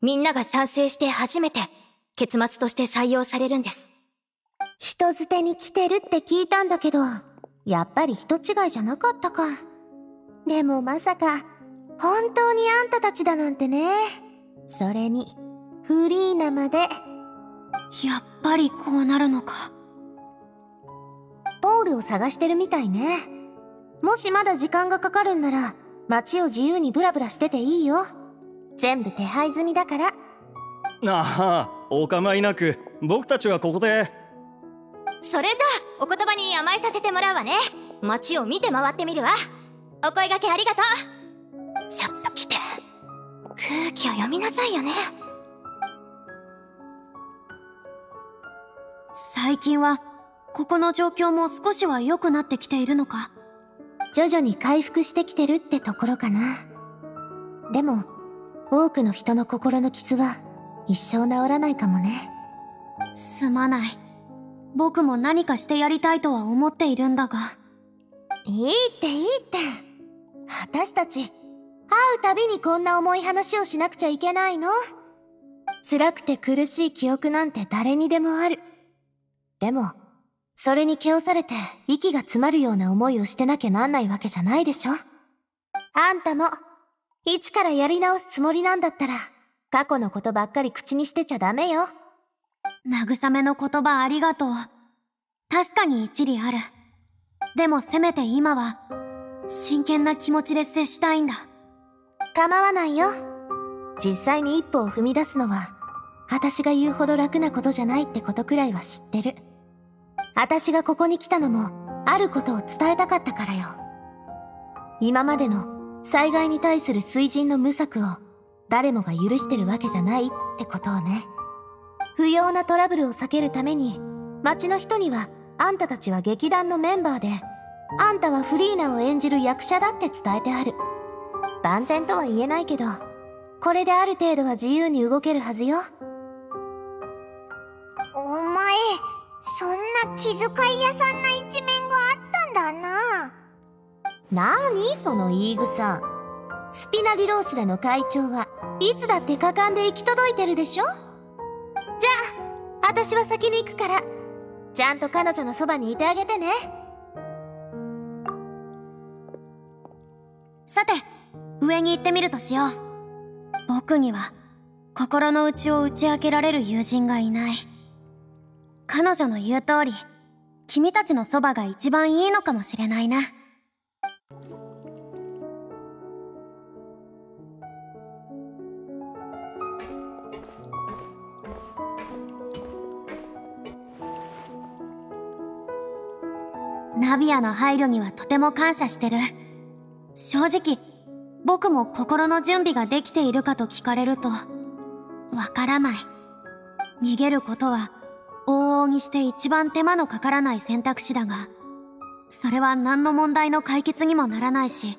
[SPEAKER 5] みんなが賛成して初めて結末として採用されるんです。
[SPEAKER 7] 人づてに来てるって聞いたんだけどやっぱり人違いじゃなかったか。でもまさか本当にあんたたちだなんてね。それにフリーナまで。
[SPEAKER 4] やっぱりこうなるのか。
[SPEAKER 7] ポールを探してるみたいね。もしまだ時間がかかるんなら街を自由にブラブラしてていいよ。全部手配済みだから。
[SPEAKER 3] ああお構いなく。僕たちはここで。
[SPEAKER 5] それじゃあお言葉に甘えさせてもらうわね。街を見て回ってみるわ。お声掛けありがとう。ちょっ空気を読みなさいよね。
[SPEAKER 4] 最近はここの状況も少しは良くなってきているのか？
[SPEAKER 7] 徐々に回復してきてるってところかな。でも多くの人の心の傷は一生治らないかもね。
[SPEAKER 4] すまない。僕も何かしてやりたいとは思っているんだが。
[SPEAKER 7] いいっていいって。私たち会うたびにこんな重い話をしなくちゃいけないの？辛くて苦しい記憶なんて誰にでもある。でもそれに気をされて息が詰まるような思いをしてなきゃなんないわけじゃないでしょ？あんたも一からやり直すつもりなんだったら過去のことばっかり口にしてちゃダメよ。
[SPEAKER 4] 慰めの言葉ありがとう。確かに一理ある。でもせめて今は真剣な気持ちで接したいんだ。
[SPEAKER 7] 構わないよ。実際に一歩を踏み出すのは私が言うほど楽なことじゃないってことくらいは知ってる。私がここに来たのもあることを伝えたかったからよ。今までの災害に対する水準の無策を誰もが許してるわけじゃないってことをね。不要なトラブルを避けるために町の人にはあんたたちは劇団のメンバーであんたはフリーナを演じる役者だって伝えてある。
[SPEAKER 1] 万全とは言えないけどこれである程度は自由に動けるはずよ。お前そんな気遣い屋さんな一面があったんだな。なにその言い草。スピナディロースラの会長はいつだって果敢で行き届いてるでしょ？じゃあ私は先に行くからちゃんと彼女のそばにいてあげてね。
[SPEAKER 4] さて上に行ってみるとしよう。僕には心の内を打ち明けられる友人がいない。彼女の言う通り君たちのそばが一番いいのかもしれないな。ナビアの配慮にはとても感謝してる。正直僕も心の準備ができているかと聞かれるとわからない。逃げることは往々にして一番手間のかからない選択肢だがそれは何の問題の解決にもならないし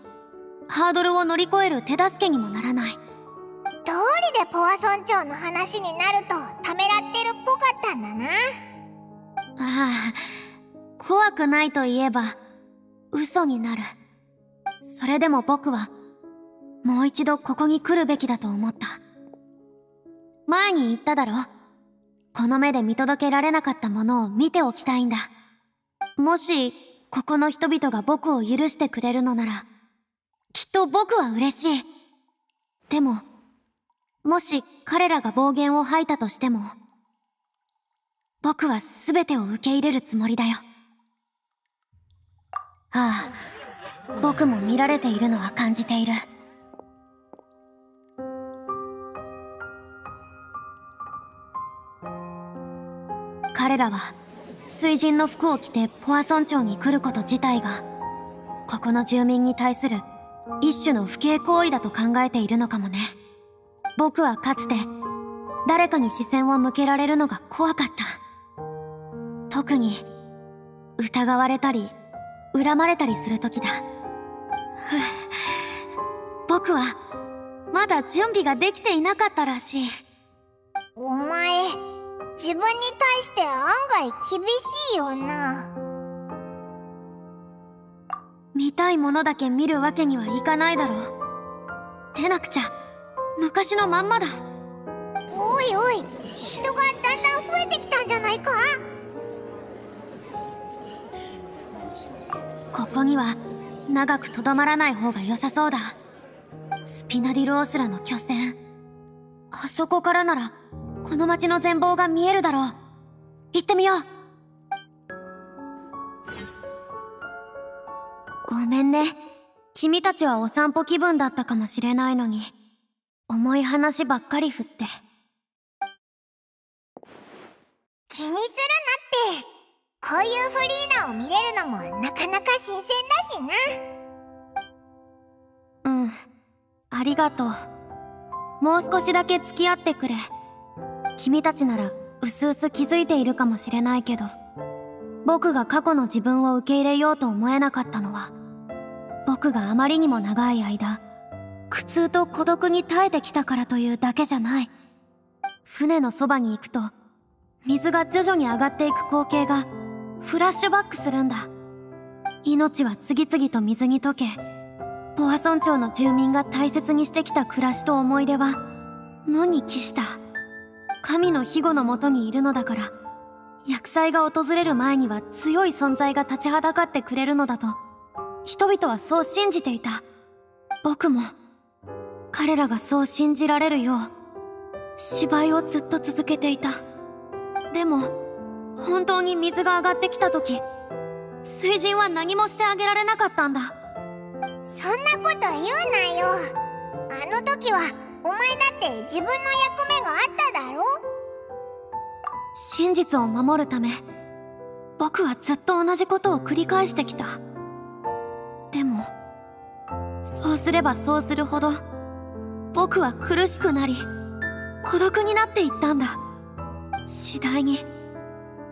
[SPEAKER 4] ハードルを乗り越える手助けにもならない。
[SPEAKER 1] 通りでポワ村長の話になるとためらってるっぽかったんだな。
[SPEAKER 4] ああ怖くないといえば嘘になる。それでも僕はもう一度ここに来るべきだと思った。前に言っただろ。この目で見届けられなかったものを見ておきたいんだ。もしここの人々が僕を許してくれるのならきっと僕は嬉しい。でももし彼らが暴言を吐いたとしても僕は全てを受け入れるつもりだよ。ああ僕も見られているのは感じている。彼らは水神の服を着てポアソン町に来ること自体がここの住民に対する一種の不敬行為だと考えているのかもね。僕はかつて誰かに視線を向けられるのが怖かった。特に疑われたり恨まれたりする時だ。僕はまだ準備ができていなかったらしい。
[SPEAKER 1] お前自分に対して案外厳しいよな
[SPEAKER 4] 見たいものだけ見るわけにはいかないだろう。出なくちゃ昔のまんまだ。
[SPEAKER 1] おいおい人がだんだん増えてきたんじゃないか？
[SPEAKER 4] ここには長くとどまらない方が良さそうだ。スピナディロースラの巨船。あそこからならこの町の全貌が見えるだろう。行ってみよう。ごめんね。君たちはお散歩気分だったかもしれないのに重い話ばっかり振って。
[SPEAKER 1] 気にするなって。こういうフリーナを見れるのもなかなか新鮮だし
[SPEAKER 4] な。うん。ありがとう。もう少しだけ付き合ってくれ君たちならうすうす気づいているかもしれないけど僕が過去の自分を受け入れようと思えなかったのは僕があまりにも長い間苦痛と孤独に耐えてきたからというだけじゃない。船のそばに行くと水が徐々に上がっていく光景がフラッシュバックするんだ。命は次々と水に溶けポアソン町の住民が大切にしてきた暮らしと思い出は野に帰した。神の庇護のもとにいるのだから厄災が訪れる前には強い存在が立ちはだかってくれるのだと人々はそう信じていた。僕も彼らがそう信じられるよう芝居をずっと続けていた。でも本当に水が上がってきた時水神は何もしてあげられなかったんだ。
[SPEAKER 1] そんなこと言うなよ。あの時はお前だって自分の役目があっただろ？
[SPEAKER 4] 真実を守るため僕はずっと同じことを繰り返してきた。でもそうすればそうするほど僕は苦しくなり孤独になっていったんだ。次第に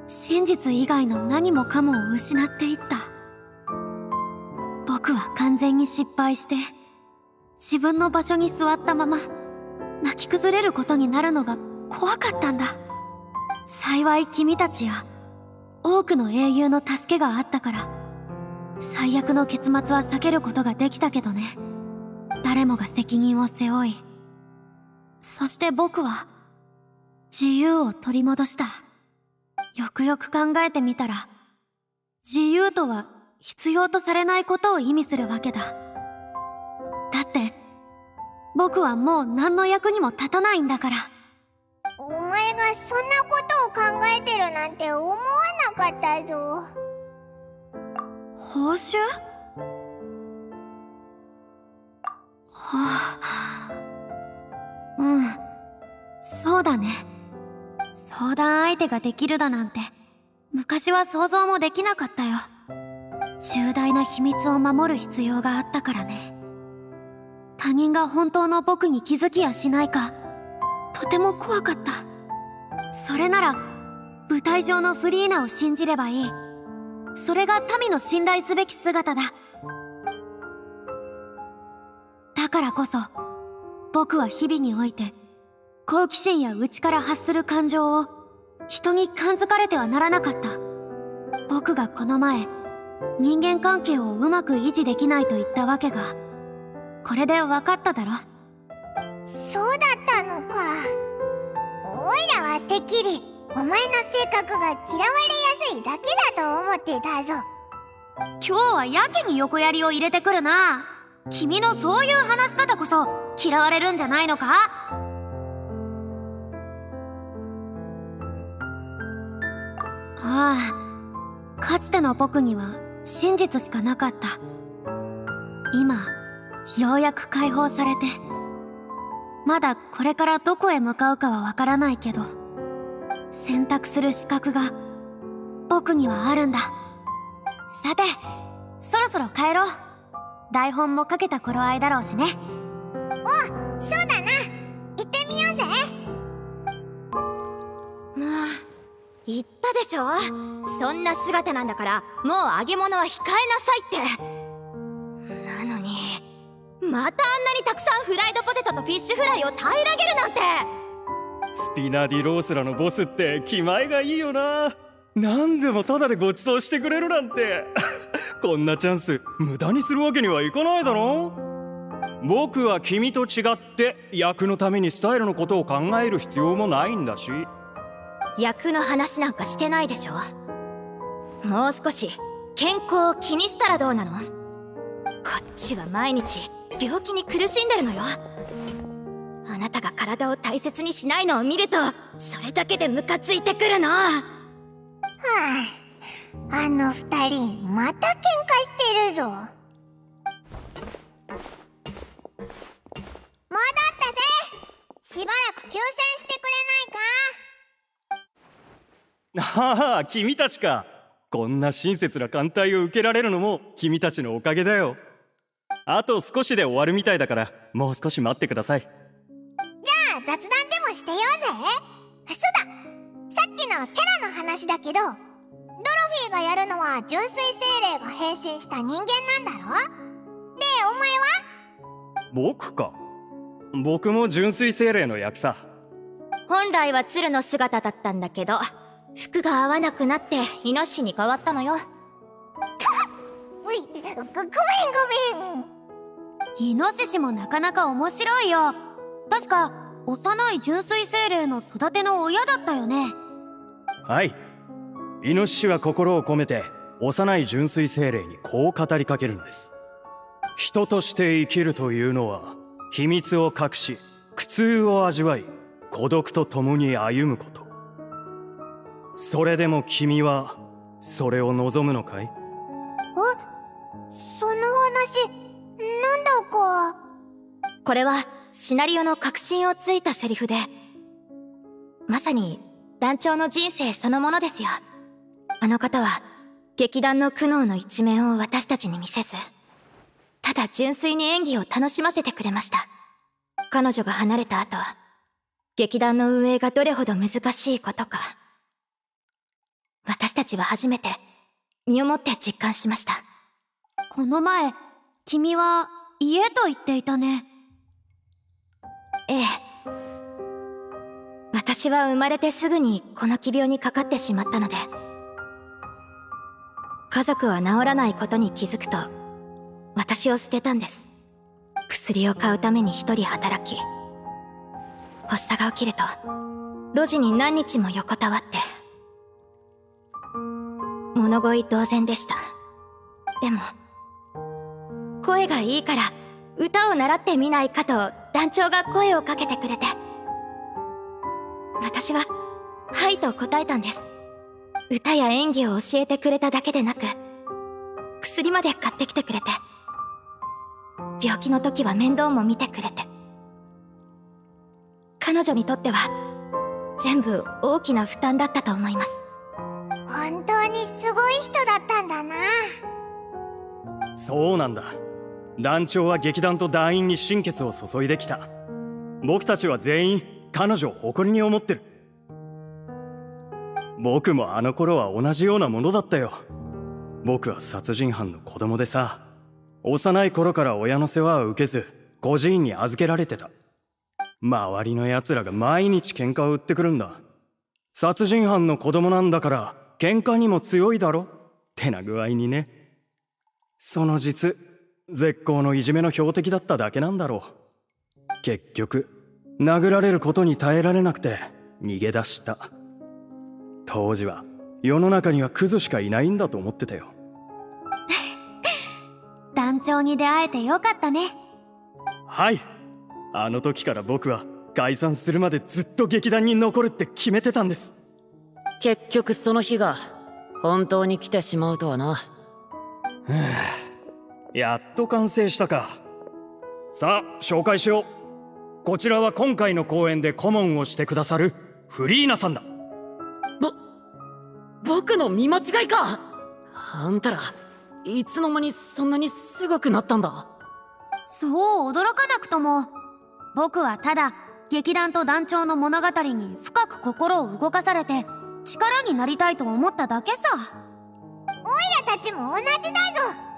[SPEAKER 4] 真実以外の何もかもを失っていった。僕は完全に失敗して自分の場所に座ったまま泣き崩れることになるのが怖かったんだ。幸い君たちや多くの英雄の助けがあったから最悪の結末は避けることができたけどね。誰もが責任を背負いそして僕は自由を取り戻した。よくよく考えてみたら自由とは必要とされないことを意味するわけだ。だって僕はもう何の役にも立たないんだから。
[SPEAKER 1] お前がそんなことを考えてるなんて思わなかったぞ。
[SPEAKER 4] 報酬？はあ。うん。そうだね。相談相手ができるだなんて。昔は想像もできなかったよ。重大な秘密を守る必要があったからね他人が本当の僕に気づきやしないかとても怖かった。それなら舞台上のフリーナを信じればいい。それが民の信頼すべき姿だ。だからこそ僕は日々において好奇心や内から発する感情を人に感づかれてはならなかった。僕がこの前人間関係をうまく維持できないと言ったわけがこれで分かっただろ？
[SPEAKER 1] そうだったのか。おいらはてっきりお前の性格が嫌われやすいだけだと思ってたぞ。
[SPEAKER 4] 今日はやけに横やりを入れてくるな。君のそういう話し方こそ嫌われるんじゃないのか？ああかつての僕には真実しかなかった。今ようやく解放されてまだこれからどこへ向かうかはわからないけど選択する資格が僕にはあるんだ。さてそろそろ帰ろう。台本もかけた頃合いだろうしね。
[SPEAKER 1] おそうだな。行ってみようぜ。
[SPEAKER 5] もう言ったでしょ？そんな姿なんだからもう揚げ物は控えなさいってまたあんなにたくさんフライドポテトとフィッシュフライを平らげるなんて。
[SPEAKER 3] スピナディロースラのボスって気前がいいよな。何でもタダでご馳走してくれるなんて。こんなチャンス無駄にするわけにはいかないだろ。僕は君と違って役のためにスタイルのことを考える必要もないんだし。
[SPEAKER 5] 役の話なんかしてないでしょ。もう少し健康を気にしたらどうなの？こっちは毎日病気に苦しんでるのよ。あなたが体を大切にしないのを見るとそれだけでムカついてくるの。
[SPEAKER 1] はああの二人また喧嘩してるぞ。戻ったぜ。しばらく休戦してくれないか。
[SPEAKER 3] ああ君たちか。こんな親切な艦隊を受けられるのも君たちのおかげだよあと少しで終わるみたいだからもう少し待ってください。
[SPEAKER 1] じゃあ雑談でもしてようぜ。そうだ。さっきのキャラの話だけどドロフィーがやるのは純粋精霊が変身した人間なんだろ？でお前は？
[SPEAKER 3] 僕か。僕も純粋精霊の役さ。
[SPEAKER 5] 本来は鶴の姿だったんだけど服が合わなくなってイノシシに変わったのよ。
[SPEAKER 1] ごごめんごめん
[SPEAKER 4] イノシシもなかなか面白いよ。確か幼い純粋精霊の育ての親だったよね。
[SPEAKER 3] はい。イノシシは心を込めて幼い純粋精霊にこう語りかけるのです。人として生きるというのは秘密を隠し苦痛を味わい孤独と共に歩むこと。それでも君はそれを望むのかい？
[SPEAKER 5] これはシナリオの核心をついたセリフでまさに団長の人生そのものですよ。あの方は劇団の苦悩の一面を私たちに見せずただ純粋に演技を楽しませてくれました。彼女が離れた後劇団の運営がどれほど難しいことか私たちは初めて身をもって実感しました。
[SPEAKER 4] この前君は家と言っていたね。
[SPEAKER 5] ええ。私は生まれてすぐにこの奇病にかかってしまったので家族は治らないことに気づくと私を捨てたんです。薬を買うために一人働き発作が起きると路地に何日も横たわって物乞い同然でした。でも声がいいから歌を習ってみないかと団長が声をかけてくれて。私は「はい」と答えたんです。歌や演技を教えてくれただけでなく薬まで買ってきてくれて。病気の時は面倒も見てくれて。彼女にとっては全部大きな負担だったと思います。
[SPEAKER 1] 本当にすごい人だったんだな。
[SPEAKER 3] そうなんだ団長は劇団と団員に心血を注いできた。僕たちは全員彼女を誇りに思ってる。僕もあの頃は同じようなものだったよ。僕は殺人犯の子供でさ。幼い頃から親の世話を受けず孤児院に預けられてた。周りの奴らが毎日喧嘩を売ってくるんだ。殺人犯の子供なんだから喧嘩にも強いだろ？ってな具合にね。その実絶好のいじめの標的だっただけなんだろう。結局殴られることに耐えられなくて逃げ出した。当時は世の中にはクズしかいないんだと思ってたよ。
[SPEAKER 4] 団長に出会えてよかったね。
[SPEAKER 3] はい。あの時から僕は解散するまでずっと劇団に残るって決めてたんです。
[SPEAKER 8] 結局その日が本当に来てしまうとはな
[SPEAKER 3] やっと完成したか。さあ紹介しよう。こちらは今回の公演で顧問をしてくださるフリーナさんだ。
[SPEAKER 8] ぼ僕の見間違いか。あんたらいつの間にそんなにすごくなったんだ。
[SPEAKER 4] そう驚かなくとも。僕はただ劇団と団長の物語に深く心を動かされて力になりたいと思っただけさ。
[SPEAKER 1] オイラたちも同じだぞ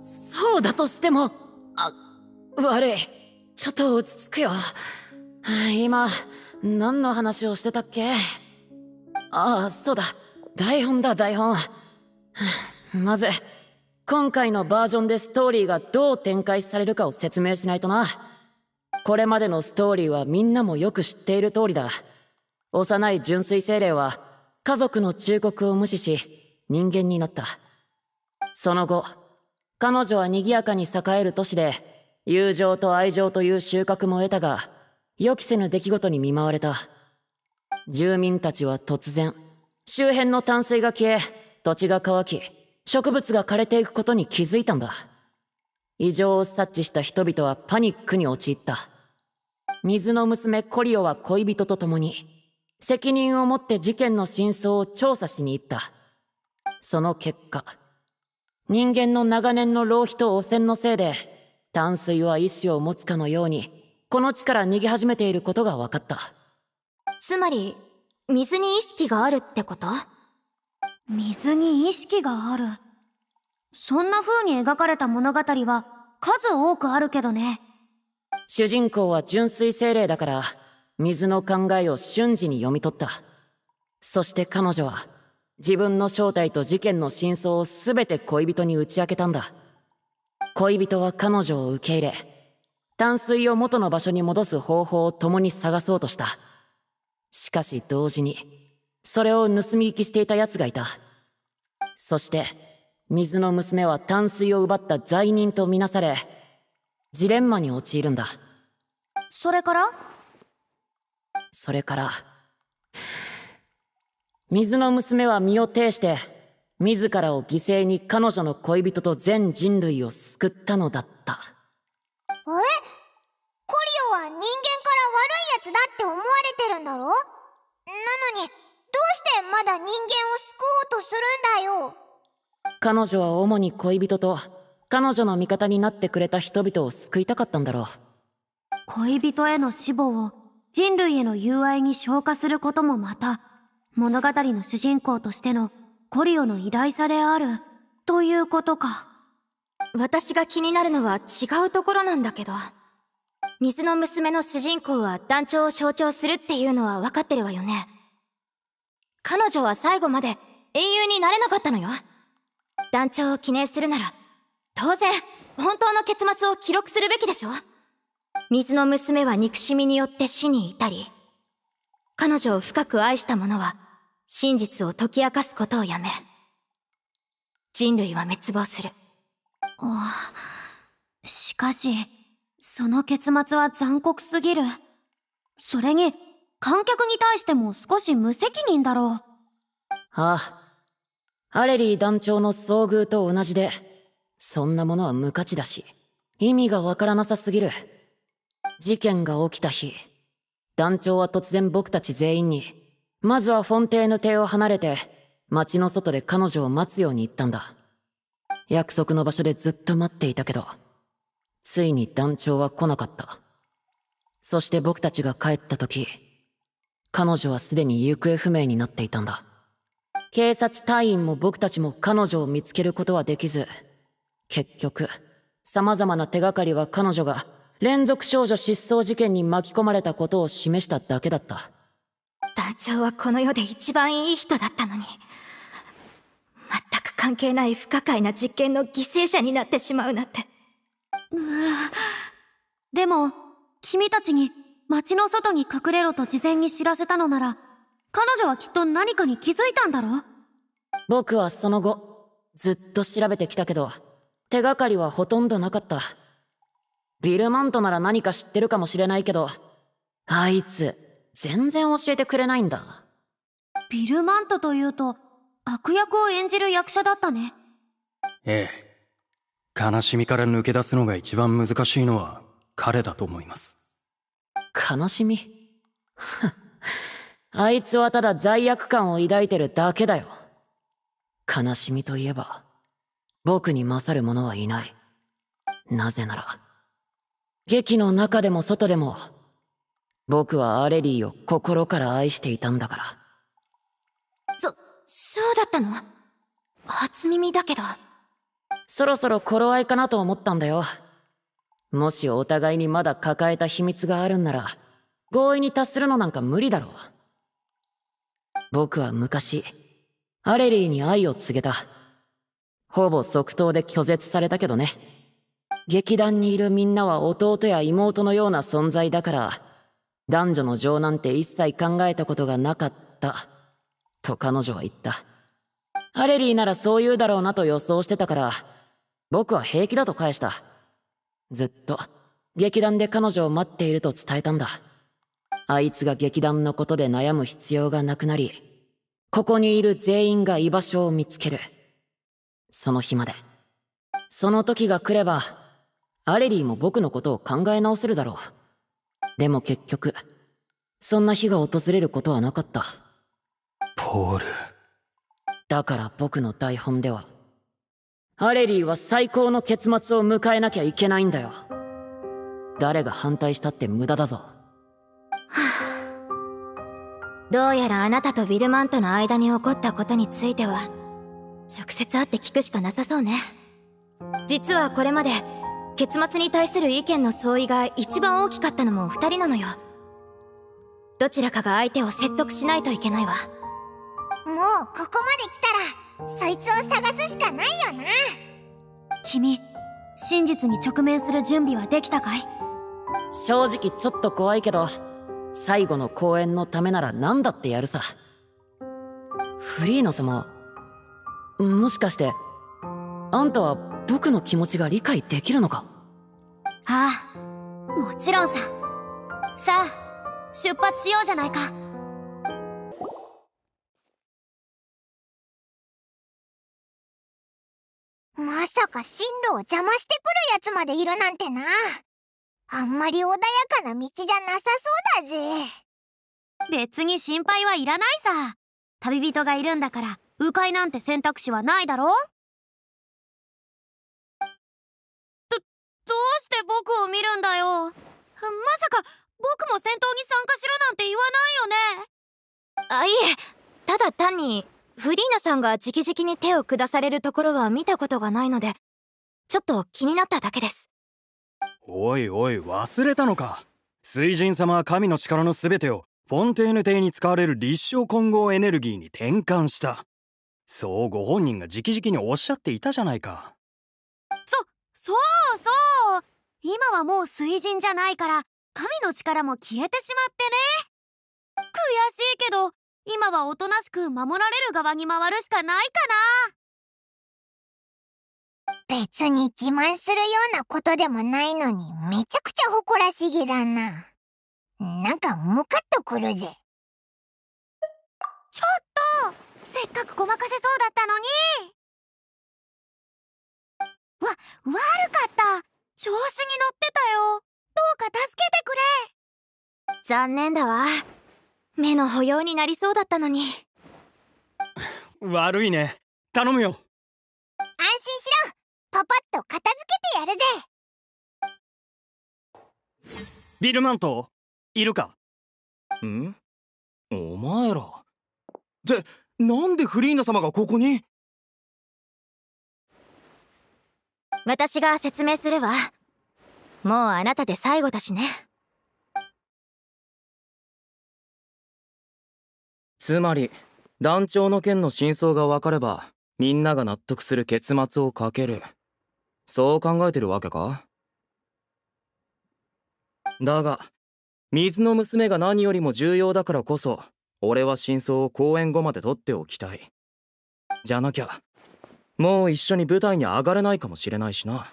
[SPEAKER 8] そうだとしても。あ悪い。ちょっと落ち着くよ。今何の話をしてたっけ？ああそうだ。台本だ台本。まず今回のバージョンでストーリーがどう展開されるかを説明しないとな。これまでのストーリーはみんなもよく知っている通りだ。幼い純粋精霊は家族の忠告を無視し人間になった。その後彼女は賑やかに栄える都市で友情と愛情という収穫も得たが予期せぬ出来事に見舞われた。住民たちは突然周辺の淡水が消え土地が乾き植物が枯れていくことに気づいたんだ。異常を察知した人々はパニックに陥った。水の娘コリオは恋人と共に責任を持って事件の真相を調査しに行った。その結果人間の長年の浪費と汚染のせいで淡水は意志を持つかのようにこの地から逃げ始めていることが分かった。
[SPEAKER 5] つまり水に意識があるってこと？
[SPEAKER 4] 水に意識がある？そんな風に描かれた物語は数多くあるけどね。
[SPEAKER 8] 主人公は純粋精霊だから水の考えを瞬時に読み取った。そして彼女は自分の正体と事件の真相を全て恋人に打ち明けたんだ。恋人は彼女を受け入れ淡水を元の場所に戻す方法を共に探そうとした。しかし同時にそれを盗み聞きしていた奴がいた。そして水の娘は淡水を奪った罪人とみなされジレンマに陥るんだ。
[SPEAKER 4] それから？
[SPEAKER 8] それから水の娘は身を挺して自らを犠牲に彼女の恋人と全人類を救ったのだった。
[SPEAKER 1] え？コリオは人間から悪いやつだって思われてるんだろ？なのにどうしてまだ人間を救おうとするんだよ？
[SPEAKER 8] 彼女は主に恋人と彼女の味方になってくれた人々を救いたかったんだろう。
[SPEAKER 4] 恋人への死亡を人類への友愛に昇華することもまた物語の主人公としてのコリオの偉大さであるということか
[SPEAKER 5] 私が気になるのは違うところなんだけど水の娘の主人公は団長を象徴するっていうのは分かってるわよね。彼女は最後まで英雄になれなかったのよ。団長を記念するなら、当然、本当の結末を記録するべきでしょ水の娘は憎しみによって死に至り、彼女を深く愛した者は、真実を解き明かすことをやめ、人類は滅亡する。
[SPEAKER 4] ああしかし、その結末は残酷すぎる。それに、観客に対しても少し無責任だろう。
[SPEAKER 8] ああ。アレリー団長の遭遇と同じで、そんなものは無価値だし、意味がわからなさすぎる。事件が起きた日、団長は突然僕たち全員に、まずはフォンテーヌ邸を離れて、街の外で彼女を待つように言ったんだ。約束の場所でずっと待っていたけど、ついに団長は来なかった。そして僕たちが帰った時、彼女はすでに行方不明になっていたんだ。警察隊員も僕たちも彼女を見つけることはできず、結局、様々な手がかりは彼女が連続少女失踪事件に巻き込まれたことを示しただけだった。
[SPEAKER 5] 団長はこの世で一番いい人だったのに、全く関係ない不可解な実験の犠牲者になってしまうなんて。
[SPEAKER 4] うでも、君たちに街の外に隠れろと事前に知らせたのなら、彼女はきっと何かに気づいたんだろ
[SPEAKER 8] 僕はその後、ずっと調べてきたけど、手がかりはほとんどなかった。ビルマントなら何か知ってるかもしれないけど、あいつ、全然教えてくれないんだ。
[SPEAKER 4] ビルマントというと、悪役を演じる役者だったね。
[SPEAKER 3] ええ。悲しみから抜け出すのが一番難しいのは彼だと思います。
[SPEAKER 8] 悲しみ？あいつはただ罪悪感を抱いてるだけだよ。悲しみといえば、僕に勝る者はいない。なぜなら、劇の中でも外でも、僕はアレリーを心から愛していたんだから。
[SPEAKER 5] そ、そうだったの？初耳だけど。
[SPEAKER 8] そろそろ頃合いかなと思ったんだよ。もしお互いにまだ抱えた秘密があるんなら、合意に達するのなんか無理だろう。僕は昔、アレリーに愛を告げた。ほぼ即答で拒絶されたけどね。劇団にいるみんなは弟や妹のような存在だから、男女の情なんて一切考えたことがなかった。と彼女は言った。アレリーならそう言うだろうなと予想してたから、僕は平気だと返した。ずっと、劇団で彼女を待っていると伝えたんだ。あいつが劇団のことで悩む必要がなくなり、ここにいる全員が居場所を見つける。その日まで。その時が来れば、アレリーも僕のことを考え直せるだろう。でも結局、そんな日が訪れることはなかった。
[SPEAKER 3] ポール。
[SPEAKER 8] だから僕の台本では、アレリーは最高の結末を迎えなきゃいけないんだよ。誰が反対したって無駄だぞ。は
[SPEAKER 5] あ、どうやらあなたとウィルマントの間に起こったことについては、直接会って聞くしかなさそうね。実はこれまで、結末に対する意見の相違が一番大きかったのも二人なのよ。どちらかが相手を説得しないといけないわ。
[SPEAKER 1] もうここまで来たらそいつを探すしかないよな
[SPEAKER 4] 君真実に直面する準備はできたかい？
[SPEAKER 8] 正直ちょっと怖いけど最後の公演のためなら何だってやるさフリーノ様もしかしてあんたは僕の気持ちが理解できるのか？
[SPEAKER 4] ああもちろんささあ出発しようじゃないか
[SPEAKER 1] まさか進路を邪魔してくるやつまでいるなんてな。あんまり穏やかな道じゃなさそうだぜ。
[SPEAKER 4] 別に心配はいらないさ。旅人がいるんだから、迂回なんて選択肢はないだろ？うして僕を見るんだよ。まさか、僕も戦闘に参加しろなんて言わないよね。
[SPEAKER 5] あ、いえ、ただ単にフリーナさんが直々に手を下されるところは見たことがないので、ちょっと気になっただけです。
[SPEAKER 3] おいおい忘れたのか水神様は神の力の全てをフォンテーヌ邸に使われる立証混合エネルギーに転換したそうご本人が直々におっしゃっていたじゃないか
[SPEAKER 4] そそうそう。今はもう水神じゃないから神の力も消えてしまってね。悔しいけど今はおとなしく守られる側に回るしかないか
[SPEAKER 1] 別に自慢するようなことでもないのにめちゃくちゃ誇らしげだな。なんかムカっとくるぜ。
[SPEAKER 4] ちょっと！せっかくごまかせそうだったのにわ、悪かった。調子に乗ってたよ。どうか助けてくれ。
[SPEAKER 5] 残念だわ。目の保養になりそうだったのに。
[SPEAKER 3] 悪いね。頼むよ。
[SPEAKER 1] 安心しろ。パパッと片付けてやるぜ。
[SPEAKER 3] ビルマントいるか？
[SPEAKER 9] ん？お前ら。ってなんでフリーナ様がここに？
[SPEAKER 5] 私が説明するわ。もうあなたで最後だしね。
[SPEAKER 9] つまり団長の件の真相が分かればみんなが納得する結末をかける。そう考えてるわけか？だが水の娘が何よりも重要だからこそ俺は真相を公演後まで取っておきたい。じゃなきゃもう一緒に舞台に上がれないかもしれないしな。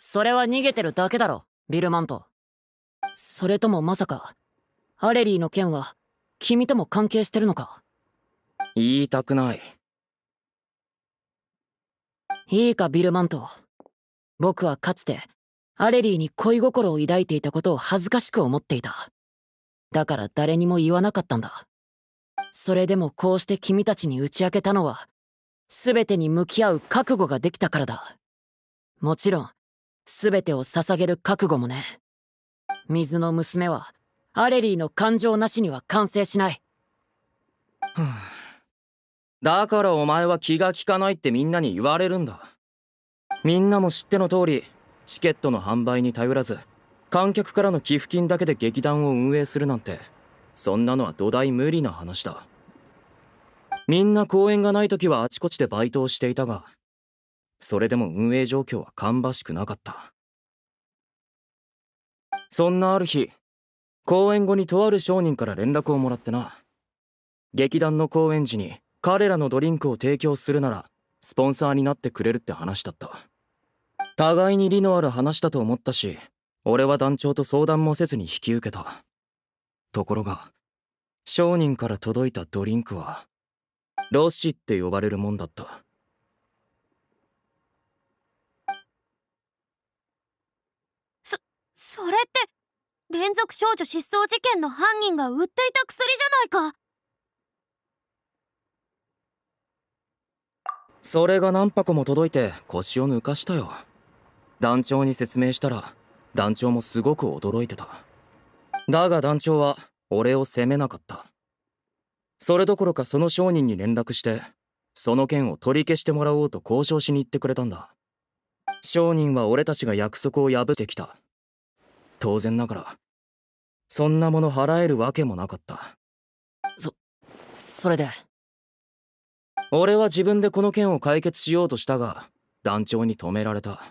[SPEAKER 8] それは逃げてるだけだろビルマントそれともまさかアレリーの件は君とも関係してるのか？
[SPEAKER 9] 言いたくない。
[SPEAKER 8] いいかビルマント僕はかつてアレリーに恋心を抱いていたことを恥ずかしく思っていた。だから誰にも言わなかったんだ。それでもこうして君たちに打ち明けたのは全てに向き合う覚悟ができたからだ。もちろん全てを捧げる覚悟もね。水の娘はアレリーの感情なしには完成しない。
[SPEAKER 9] だからお前は気が利かないってみんなに言われるんだ。みんなも知っての通りチケットの販売に頼らず観客からの寄付金だけで劇団を運営するなんてそんなのは土台無理な話だ。みんな公演がない時はあちこちでバイトをしていたがそれでも運営状況は芳しくなかった。そんなある日公演後にとある商人から連絡をもらってな。劇団の公演時に彼らのドリンクを提供するならスポンサーになってくれるって話だった。互いに利のある話だと思ったし俺は団長と相談もせずに引き受けた。ところが商人から届いたドリンクはロッシって呼ばれるもんだった。
[SPEAKER 4] それって連続少女失踪事件の犯人が売っていた薬じゃないか。
[SPEAKER 9] それが何箱も届いて腰を抜かしたよ。団長に説明したら団長もすごく驚いてた。だが団長は俺を責めなかったそれどころかその商人に連絡してその件を取り消してもらおうと交渉しに行ってくれたんだ。商人は俺たちが約束を破ってきた。当然ながらそんなもの払えるわけもなかった。
[SPEAKER 8] そそれで？
[SPEAKER 9] 俺は自分でこの件を解決しようとしたが団長に止められた。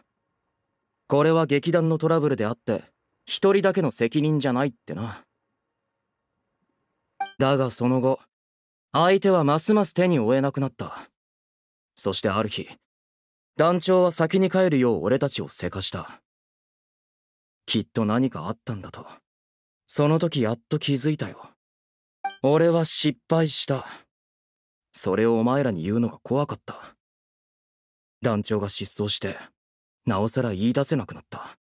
[SPEAKER 9] これは劇団のトラブルであって一人だけの責任じゃないってな。だがその後相手はますます手に負えなくなった。そしてある日団長は先に帰るよう俺たちをせかした。きっと何かあったんだと。その時やっと気づいたよ。俺は失敗した。それをお前らに言うのが怖かった。団長が失踪してなおさら言い出せなくなった。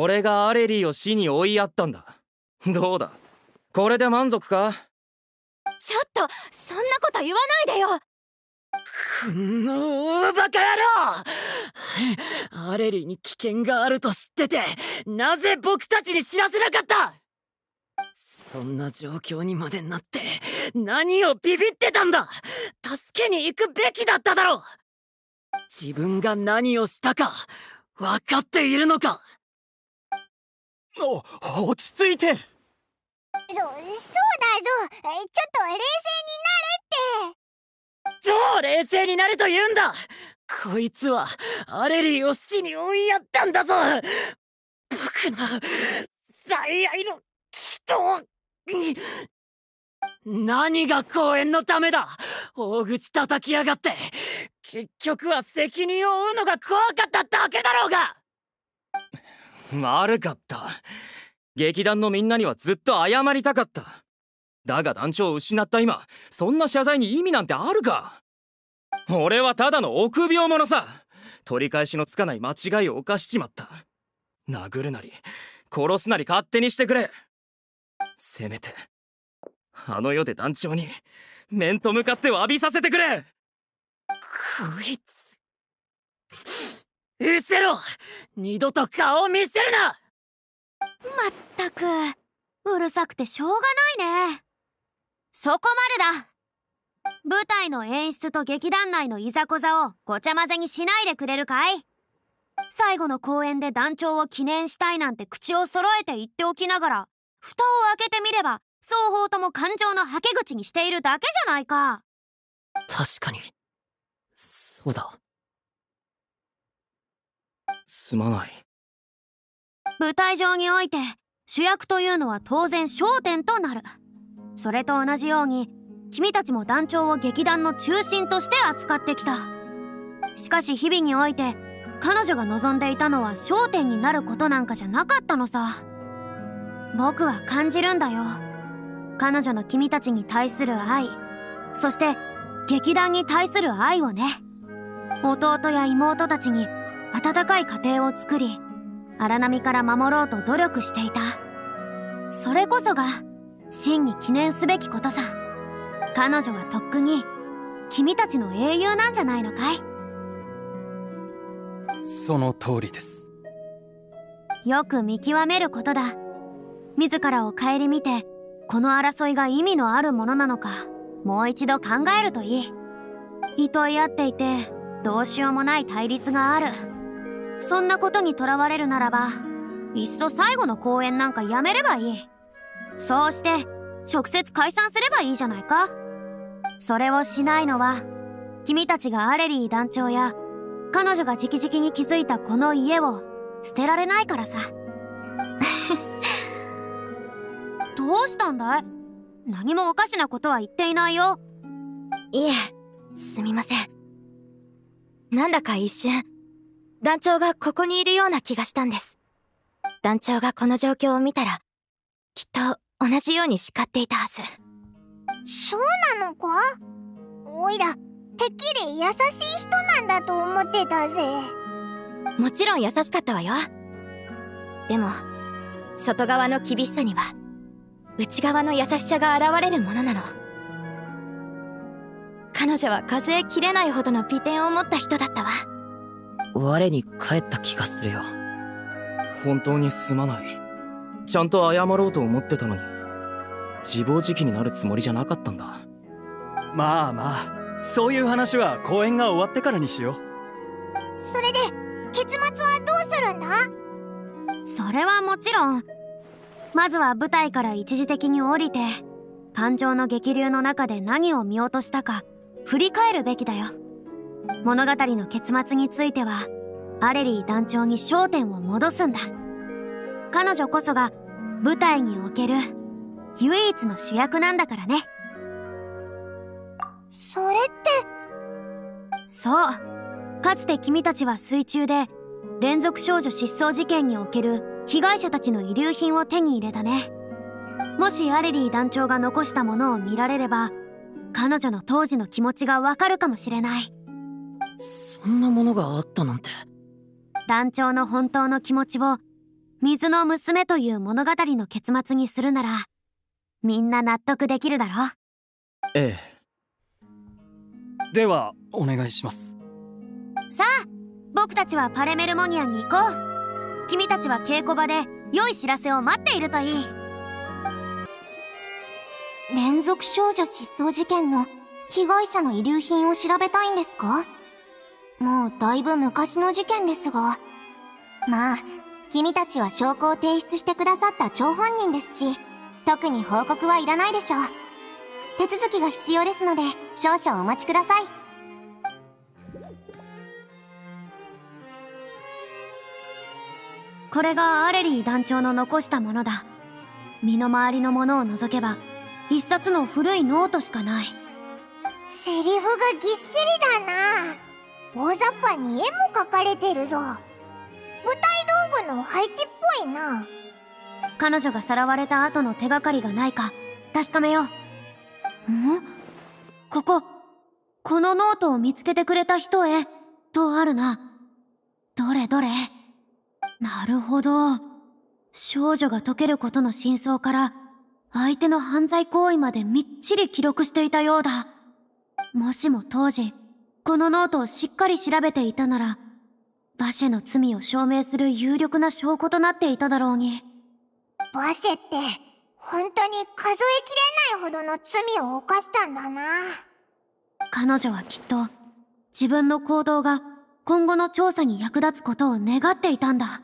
[SPEAKER 9] 俺がアレリーを死に追いやったんだ。どうだ？これで満足か？
[SPEAKER 5] ちょっとそんなこと言わないでよ。
[SPEAKER 8] くんのバカ野郎！アレリーに危険があると知っててなぜ僕たちに知らせなかった？そんな状況にまでなって何をビビってたんだ？助けに行くべきだっただろう！自分が何をしたか分かっているのか？
[SPEAKER 3] お落ち着いて。
[SPEAKER 1] そそうだぞ。ちょっと冷静になれって。
[SPEAKER 8] どう冷静になれと言うんだ。こいつはアレリーを死に追いやったんだぞ。僕の最愛の人何が公園のためだ。大口叩きやがって。結局は責任を負うのが怖かっただけだろうが
[SPEAKER 9] 悪かった。劇団のみんなにはずっと謝りたかった。だが団長を失った今そんな謝罪に意味なんてあるか。俺はただの臆病者さ。取り返しのつかない間違いを犯しちまった。殴るなり殺すなり勝手にしてくれ。せめてあの世で団長に面と向かって詫びさせてくれ。
[SPEAKER 8] こいつ。失せろ。二度と顔を見せるな。
[SPEAKER 4] まったくうるさくてしょうがないね。そこまでだ。舞台の演出と劇団内のいざこざをごちゃ混ぜにしないでくれるかい？最後の公演で団長を記念したいなんて口を揃えて言っておきながら蓋を開けてみれば双方とも感情のはけ口にしているだけじゃないか。
[SPEAKER 8] 確かに。そうだ
[SPEAKER 9] すまない。
[SPEAKER 4] 舞台上において主役というのは当然焦点となる。それと同じように君たちも団長を劇団の中心として扱ってきた。しかし日々において彼女が望んでいたのは焦点になることなんかじゃなかったのさ。僕は感じるんだよ。彼女の君たちに対する愛。そして劇団に対する愛をね。弟や妹たちに温かい家庭を作り荒波から守ろうと努力していた。それこそが真に記念すべきことさ。彼女はとっくに君たちの英雄なんじゃないのかい？
[SPEAKER 3] その通りです。
[SPEAKER 4] よく見極めることだ。自らを顧みてこの争いが意味のあるものなのかもう一度考えるといい。糸い合っていてどうしようもない対立があるそんなことにとらわれるならばいっそ最後の公演なんかやめればいい。そうして直接解散すればいいじゃないか。それをしないのは君たちがアレリー団長や彼女が直々に築いたこの家を捨てられないからさ。どうしたんだい？何もおかしなことは言っていないよ。
[SPEAKER 5] いえすみません。なんだか一瞬。団長がここにいるような気がしたんです。団長がこの状況を見たらきっと同じように叱っていたはず。
[SPEAKER 1] そうなのか？おいらてっきり優しい人なんだと思ってたぜ。
[SPEAKER 5] もちろん優しかったわよ。でも外側の厳しさには内側の優しさが現れるものなの。彼女は数えきれないほどの美点を持った人だったわ
[SPEAKER 8] 我に返った気がするよ。
[SPEAKER 9] 本当にすまない。ちゃんと謝ろうと思ってたのに。自暴自棄になるつもりじゃなかったんだ。
[SPEAKER 3] まあまあそういう話は公演が終わってからにしよう。
[SPEAKER 1] それで結末はどうするんだ？
[SPEAKER 4] それはもちろん。まずは舞台から一時的に降りて感情の激流の中で何を見落としたか振り返るべきだよ物語の結末についてはアレリー団長に焦点を戻すんだ。彼女こそが舞台における唯一の主役なんだからね。
[SPEAKER 1] それって。
[SPEAKER 4] そう。かつて君たちは水中で連続少女失踪事件における被害者たちの遺留品を手に入れたね。もしアレリー団長が残したものを見られれば彼女の当時の気持ちがわかるかもしれない
[SPEAKER 8] そんなものがあったなんて。
[SPEAKER 4] 団長の本当の気持ちを水の娘という物語の結末にするならみんな納得できるだろ
[SPEAKER 9] ええ。
[SPEAKER 3] ではお願いします。
[SPEAKER 4] さあ僕たちはパレメルモニアに行こう。君たちは稽古場で良い知らせを待っているといい。
[SPEAKER 1] 連続少女失踪事件の被害者の遺留品を調べたいんですか？もうだいぶ昔の事件ですが。まあ、君たちは証拠を提出してくださった張本人ですし、特に報告はいらないでしょう。手続きが必要ですので、少々お待ちください。
[SPEAKER 4] これがアレリー団長の残したものだ身の回りのものを除けば一冊の古いノートしかない
[SPEAKER 1] セリフがぎっしりだな大雑把に絵も描かれてるぞ。舞台道具の配置っぽいな。
[SPEAKER 4] 彼女がさらわれた後の手がかりがないか確かめよう。ん？こここのノートを見つけてくれた人へとあるな。どれどれ。なるほど。少女が解けることの真相から相手の犯罪行為までみっちり記録していたようだ。もしも当時このノートをしっかり調べていたならバシェの罪を証明する有力な証拠となっていただろうに。
[SPEAKER 1] バシェって本当に数えきれないほどの罪を犯したんだな。
[SPEAKER 4] 彼女はきっと自分の行動が今後の調査に役立つことを願っていたんだ。ん？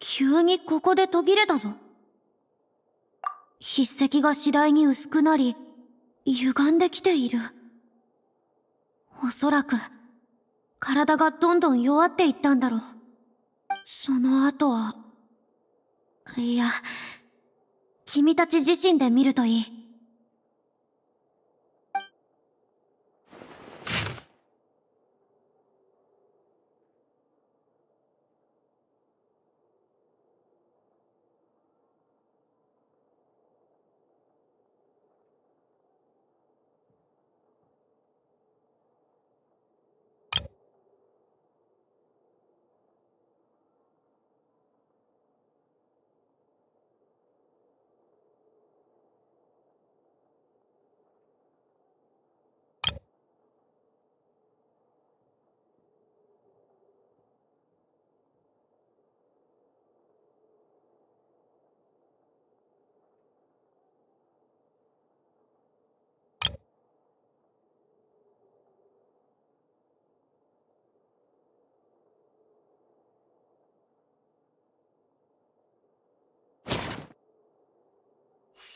[SPEAKER 4] 急にここで途切れたぞ。筆跡が次第に薄くなり歪んできているおそらく体がどんどん弱っていったんだろう。その後はいや君たち自身で見るといい。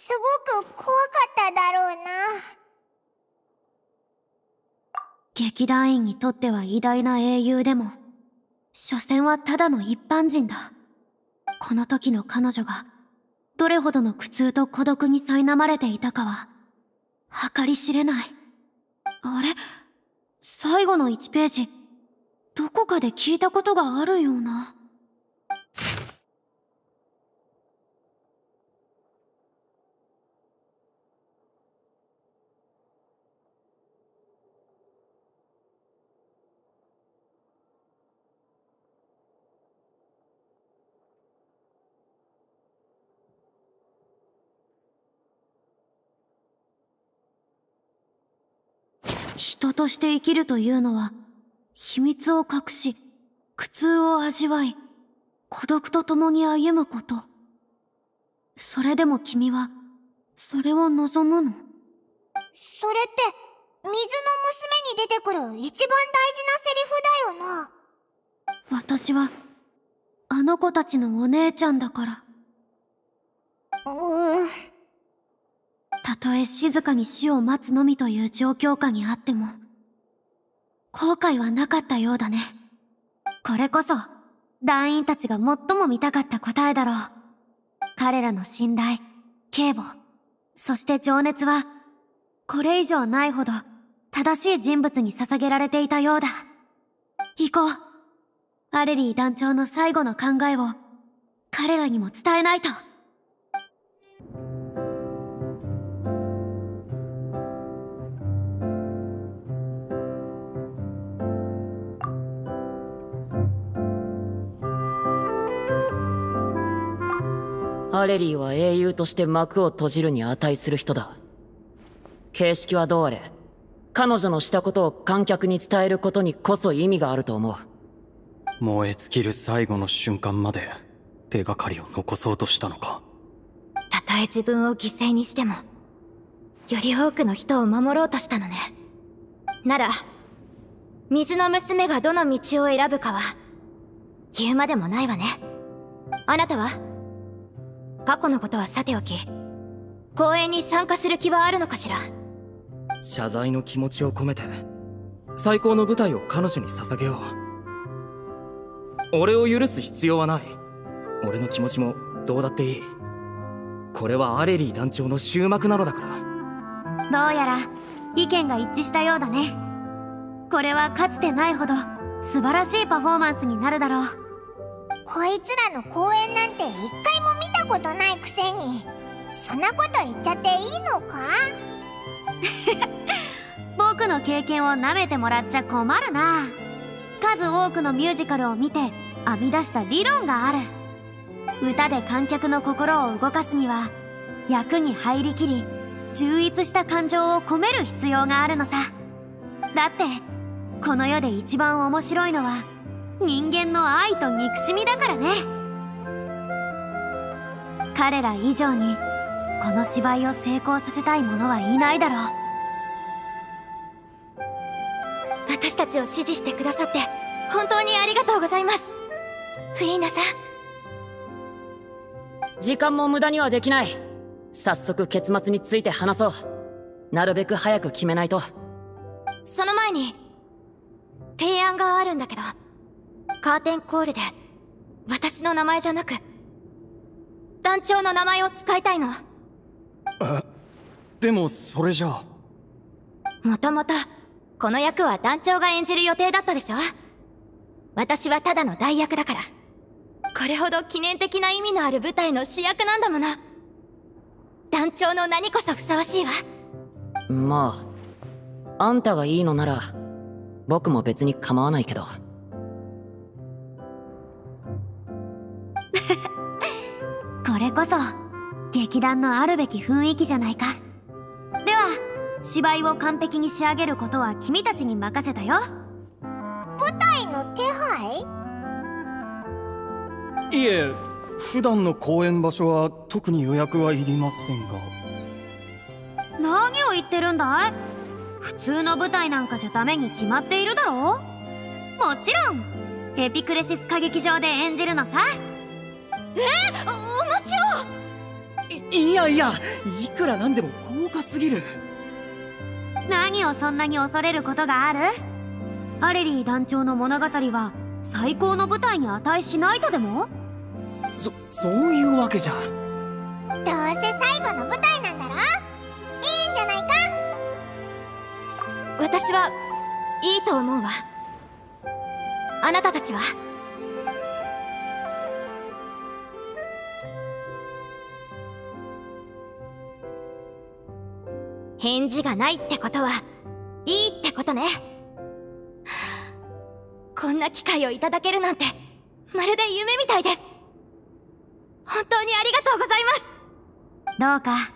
[SPEAKER 1] すごく怖かっただろうな。
[SPEAKER 4] 劇団員にとっては偉大な英雄でも所詮はただの一般人だ。この時の彼女がどれほどの苦痛と孤独に苛まれていたかは計り知れない。あれ？最後の1ページどこかで聞いたことがあるような。人として生きるというのは、秘密を隠し、苦痛を味わい、孤独と共に歩むこと。それでも君は、それを望むの？
[SPEAKER 1] それって、水の娘に出てくる一番大事なセリフだよな。
[SPEAKER 4] 私は、あの子たちのお姉ちゃんだから。
[SPEAKER 1] うー
[SPEAKER 4] たとえ静かに死を待つのみという状況下にあっても、後悔はなかったようだね。これこそ、団員たちが最も見たかった答えだろう。彼らの信頼、警護、そして情熱は、これ以上ないほど正しい人物に捧げられていたようだ。行こう。アレリー団長の最後の考えを、彼らにも伝えないと。
[SPEAKER 8] アレリーは英雄として幕を閉じるに値する人だ。形式はどうあれ彼女のしたことを観客に伝えることにこそ意味があると思う。
[SPEAKER 3] 燃え尽きる最後の瞬間まで手がかりを残そうとしたのか。
[SPEAKER 5] たとえ自分を犠牲にしてもより多くの人を守ろうとしたのね。なら水の娘がどの道を選ぶかは言うまでもないわね。あなたは過去のことはさておき公演に参加する気はあるのかしら？
[SPEAKER 9] 謝罪の気持ちを込めて最高の舞台を彼女に捧げよう。俺を許す必要はない。俺の気持ちもどうだっていい。これはアレリー団長の終幕なのだから。
[SPEAKER 4] どうやら意見が一致したようだね。これはかつてないほど素晴らしいパフォーマンスになるだろう
[SPEAKER 1] こいつらの公演なんて一回も見たことないくせにそんなこと言っちゃっていいのか？
[SPEAKER 4] 僕の経験を舐めてもらっちゃ困るな。数多くのミュージカルを見て編み出した理論がある。歌で観客の心を動かすには役に入りきり充実した感情を込める必要があるのさ。だってこの世で一番面白いのは人間の愛と憎しみだからね。彼ら以上にこの芝居を成功させたい者はいないだろう。
[SPEAKER 5] 私たちを支持してくださって本当にありがとうございます。フリーナさん。
[SPEAKER 8] 時間も無駄にはできない。早速結末について話そう。なるべく早く決めないと。
[SPEAKER 5] その前に提案があるんだけどカーテンコールで私の名前じゃなく団長の名前を使いたいの。
[SPEAKER 3] えでもそれじゃ
[SPEAKER 5] もともとこの役は団長が演じる予定だったでしょ。私はただの代役だから。これほど記念的な意味のある舞台の主役なんだもの。団長の名にこそふさわしいわ。
[SPEAKER 8] まああんたがいいのなら僕も別に構わないけど
[SPEAKER 4] これこそ劇団のあるべき雰囲気じゃないか。では芝居を完璧に仕上げることは君たちに任せたよ。
[SPEAKER 1] 舞台の手配？
[SPEAKER 3] いえ普段の公演場所は特に予約はいりませんが。
[SPEAKER 4] 何を言ってるんだい？普通の舞台なんかじゃダメに決まっているだろもちろんエピクレシス歌劇場で演じるのさ
[SPEAKER 5] おお待ちを。
[SPEAKER 9] いいやいやいくらなんでも高価すぎる。
[SPEAKER 4] 何をそんなに恐れることがある？アレリー団長の物語は最高の舞台に値しないとでも？
[SPEAKER 9] そそういうわけじゃ。
[SPEAKER 1] どうせ最後の舞台なんだろ？いいんじゃないか？
[SPEAKER 5] 私はいいと思うわ。あなたたちは？返事がないってことはいいってことね。こんな機会をいただけるなんてまるで夢みたいです。本当にありがとうございます。
[SPEAKER 4] どうか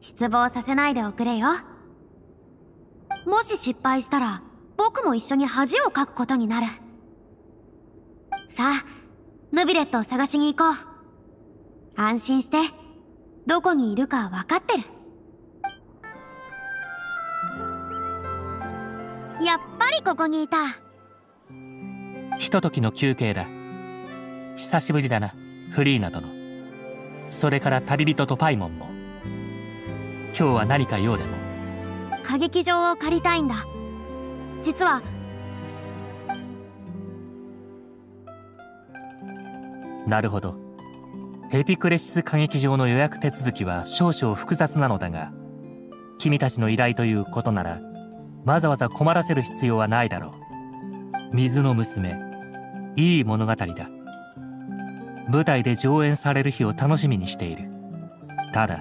[SPEAKER 4] 失望させないでおくれよ。もし失敗したら僕も一緒に恥をかくことになる。さあヌビレットを探しに行こう。安心してどこにいるか分かってる。やっぱりここにいた。
[SPEAKER 10] ひとときの休憩だ。久しぶりだなフリーナ殿。それから旅人とパイモンも。今日は何か用でも。
[SPEAKER 4] 歌劇場を借りたいんだ。実は。
[SPEAKER 10] なるほど。エピクレシス歌劇場の予約手続きは少々複雑なのだが君たちの依頼ということならわざわざ困らせる必要はないだろう。水の娘。いい物語だ。舞台で上演される日を楽しみにしている。ただ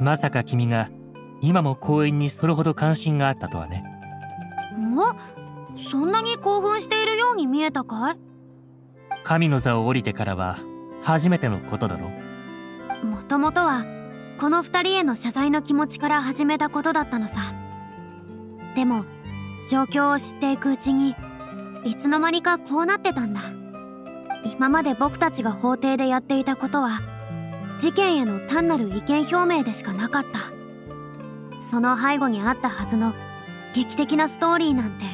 [SPEAKER 10] まさか君が今も公演にそれほど関心があったとはね。
[SPEAKER 4] お？そんなに興奮しているように見えたかい？
[SPEAKER 10] 神の座を降りてからは初めてのことだろ
[SPEAKER 4] もともとはこの二人への謝罪の気持ちから始めたことだったのさでも状況を知っていくうちにいつの間にかこうなってたんだ。今まで僕たちが法廷でやっていたことは事件への単なる意見表明でしかなかった。その背後にあったはずの劇的なストーリーなんて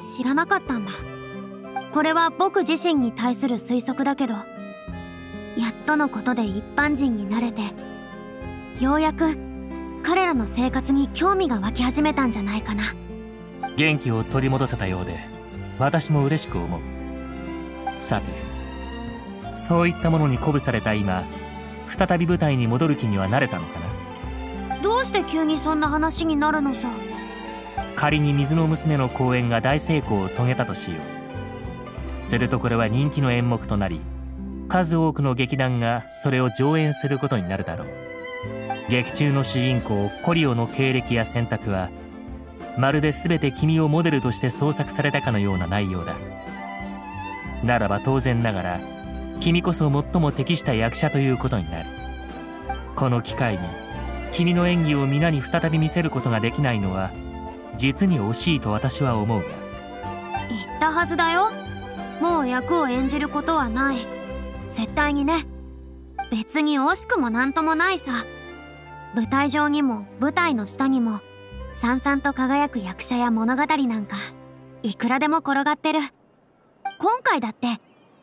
[SPEAKER 4] 知らなかったんだ。これは僕自身に対する推測だけどやっとのことで一般人になれてようやく彼らの生活に興味が湧き始めたんじゃないかな。
[SPEAKER 10] 元気を取り戻せたようで私も嬉しく思う。さてそういったものに鼓舞された今再び舞台に戻る気にはなれたのかな？
[SPEAKER 4] どうして急にそんな話になるのさ。
[SPEAKER 10] 仮に水の娘の公演が大成功を遂げたとしよう。するとこれは人気の演目となり数多くの劇団がそれを上演することになるだろう。劇中の主人公コリオの経歴や選択はまるで全て君をモデルとして創作されたかのような内容だ。ならば当然ながら君こそ最も適した役者ということになる。この機会に君の演技を皆に再び見せることができないのは実に惜しいと私は思うが。
[SPEAKER 4] 言ったはずだよ。もう役を演じることはない。絶対にね。別に惜しくもなんともないさ。舞台上にも舞台の下にも。さんさんと輝く役者や物語なんかいくらでも転がってる。今回だって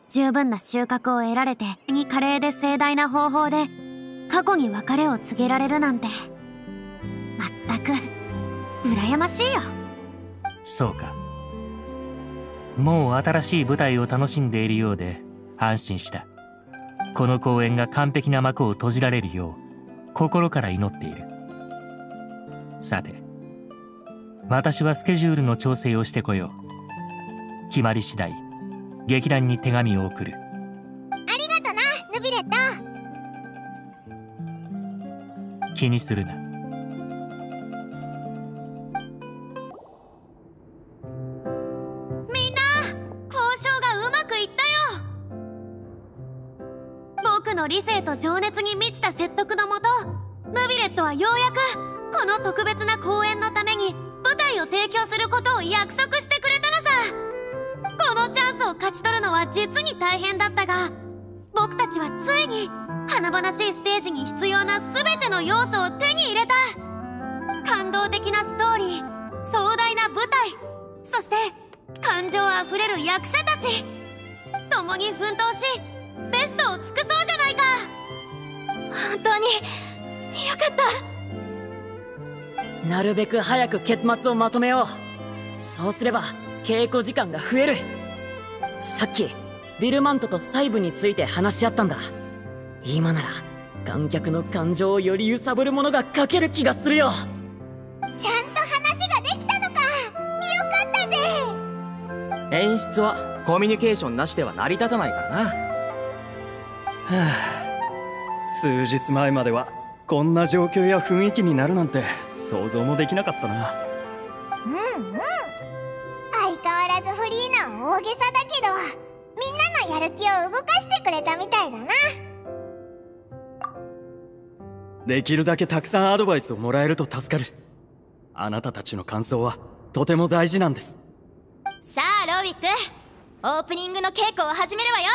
[SPEAKER 4] 十分な収穫を得られてに華麗で盛大な方法で過去に別れを告げられるなんて。まったく羨ましいよ。
[SPEAKER 10] そうか。もう新しい舞台を楽しんでいるようで安心した。この公演が完璧な幕を閉じられるよう心から祈っている。さて私はスケジュールの調整をしてこよう。決まり次第劇団に手紙を送る。
[SPEAKER 1] ありがとなヌビレット。
[SPEAKER 10] 気にするな。
[SPEAKER 4] みんな交渉がうまくいったよ。僕の理性と情熱に満ちた説得のもとヌビレットはようやくこの特別な公演のを提供することを約束してくれたのさ。このチャンスを勝ち取るのは実に大変だったが僕たちはついに華々しいステージに必要な全ての要素を手に入れた。感動的なストーリー壮大な舞台そして感情あふれる役者たち。共に奮闘しベストを尽くそうじゃないか。本当によかった。
[SPEAKER 8] なるべく早く結末をまとめよう。そうすれば稽古時間が増える。さっきビルマントと細部について話し合ったんだ。今なら観客の感情をより揺さぶるものが書ける気がするよ。
[SPEAKER 1] ちゃんと話ができたのか。よかったぜ。
[SPEAKER 9] 演出はコミュニケーションなしでは成り立たないからな。
[SPEAKER 3] は あ数日前まではこんな状況や雰囲気になるなんて想像もできなかったな。
[SPEAKER 1] うんうん。相変わらずフリーな大げさだけどみんなのやる気を動かしてくれたみたいだな。
[SPEAKER 3] できるだけたくさんアドバイスをもらえると助かる。あなたたちの感想はとても大事なんです。
[SPEAKER 5] さあローウィック。オープニングの稽古を始めるわよ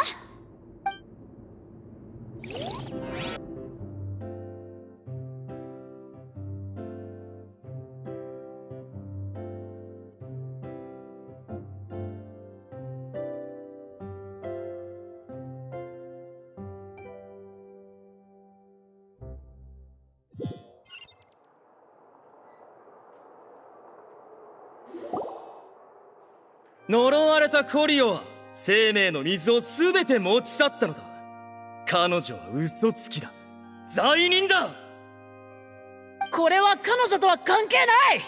[SPEAKER 9] 呪われたコリオは生命の水を全て持ち去ったのだ。彼女は嘘つきだ。罪人だ。
[SPEAKER 8] これは彼女とは関係ない。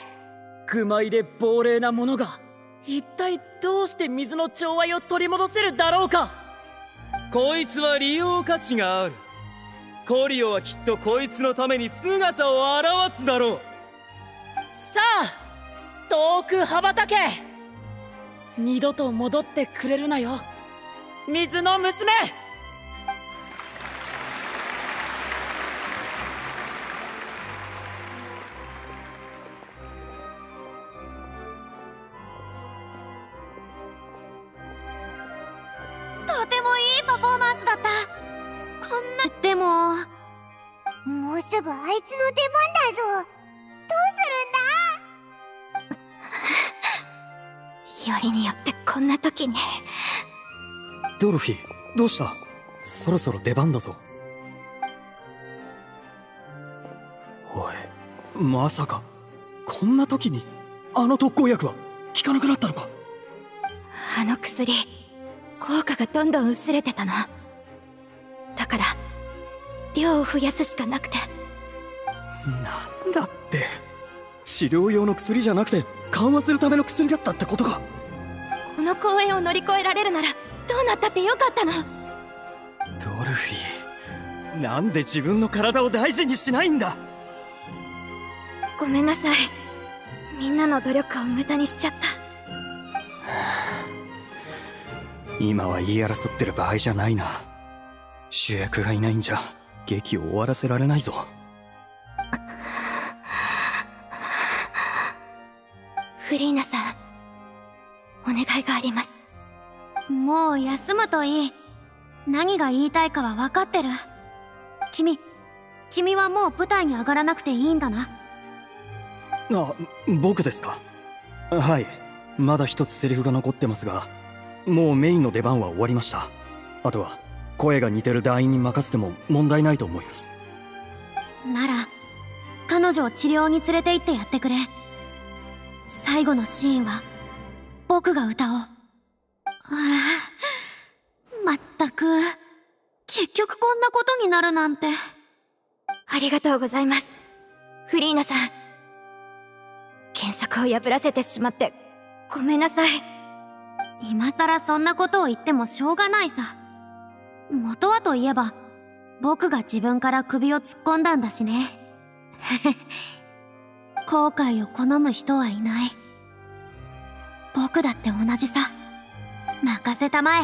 [SPEAKER 8] 愚昧で亡霊なものが一体どうして水の調和を取り戻せるだろうか。
[SPEAKER 9] こいつは利用価値がある。コリオはきっとこいつのために姿を現すだろう。
[SPEAKER 8] さあ遠く羽ばたけ二度と戻ってくれるなよ。水の娘
[SPEAKER 3] ドルフィどうした？そろそろ出番だぞ。おいまさかこんな時にあの特効薬は効かなくなったのか？
[SPEAKER 5] あの薬効果がどんどん薄れてたの。だから量を増やすしかなくて。
[SPEAKER 3] なんだって。治療用の薬じゃなくて緩和するための薬だったってことか。
[SPEAKER 5] この公園を乗り越えられるならどうなったってよかったの。
[SPEAKER 3] ドルフィなんで自分の体を大事にしないんだ？
[SPEAKER 5] ごめんなさい。みんなの努力を無駄にしちゃった。
[SPEAKER 3] 今は言い争ってる場合じゃないな。主役がいないんじゃ劇を終わらせられないぞ。
[SPEAKER 5] フリーナさんお願いがあります
[SPEAKER 4] もう休むといい。何が言いたいかは分かってる。君君はもう舞台に上がらなくていいんだな。
[SPEAKER 3] あ僕ですか？はい。まだ一つセリフが残ってますがもうメインの出番は終わりました。あとは声が似てる団員に任せても問題ないと思います。
[SPEAKER 4] なら彼女を治療に連れて行ってやってくれ。最後のシーンは僕が歌おうまったく。結局こんなことになるなんて。
[SPEAKER 5] ありがとうございます。フリーナさん。原作を破らせてしまってごめんなさい。
[SPEAKER 4] 今さらそんなことを言ってもしょうがないさ。元はといえば僕が自分から首を突っ込んだんだしね。後悔を好む人はいない。僕だって同じさ任せたまえ。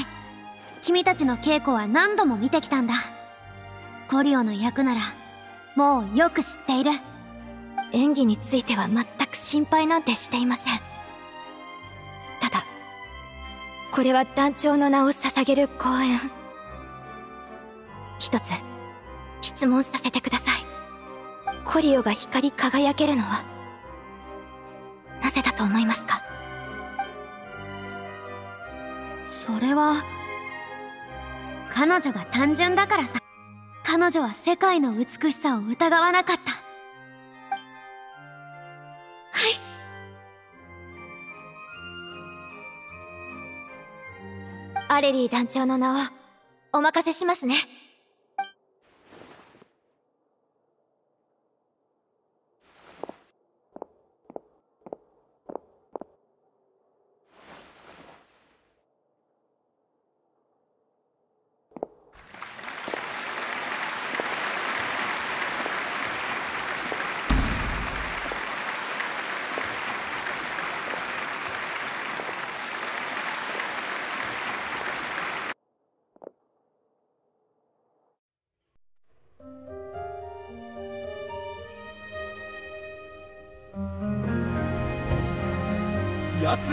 [SPEAKER 4] 君たちの稽古は何度も見てきたんだ。コリオの役ならもうよく知っている。
[SPEAKER 5] 演技については全く心配なんてしていません。ただこれは団長の名を捧げる公演。一つ質問させてください。コリオが光り輝けるのはなぜだと思いますか？
[SPEAKER 4] それは彼女が単純だからさ。彼女は世界の美しさを疑わなかった。
[SPEAKER 5] はい。アレリー団長の名をお任せしますね。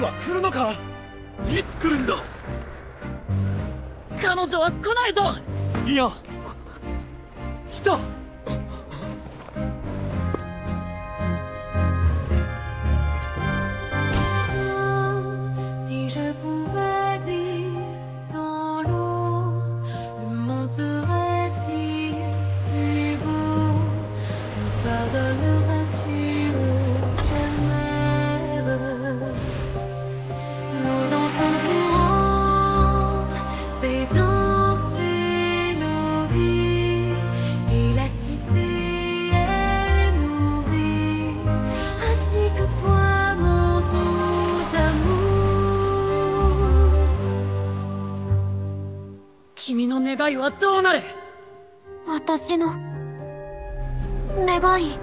[SPEAKER 11] 奴は来るのか？いつ来るんだ？
[SPEAKER 8] 彼女は来ないと。
[SPEAKER 11] いや来た
[SPEAKER 4] 私の願い。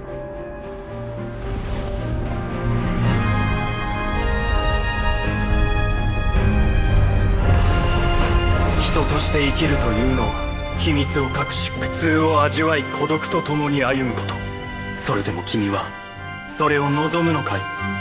[SPEAKER 3] 人として生きるというのは秘密を隠し苦痛を味わい孤独と共に歩むこと。それでも君はそれを望むのかい？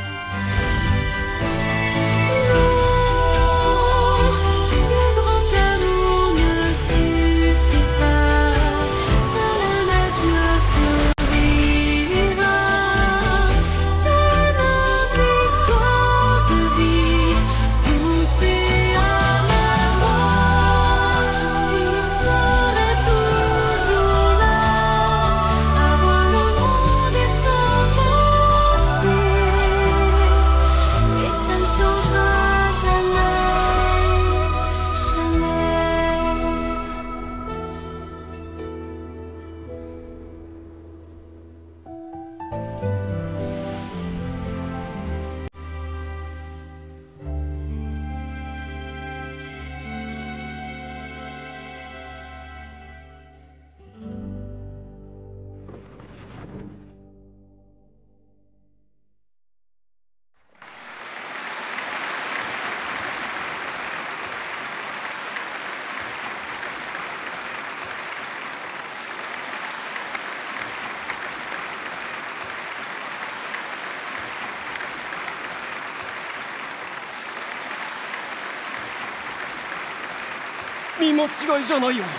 [SPEAKER 12] 見間違いじゃないよな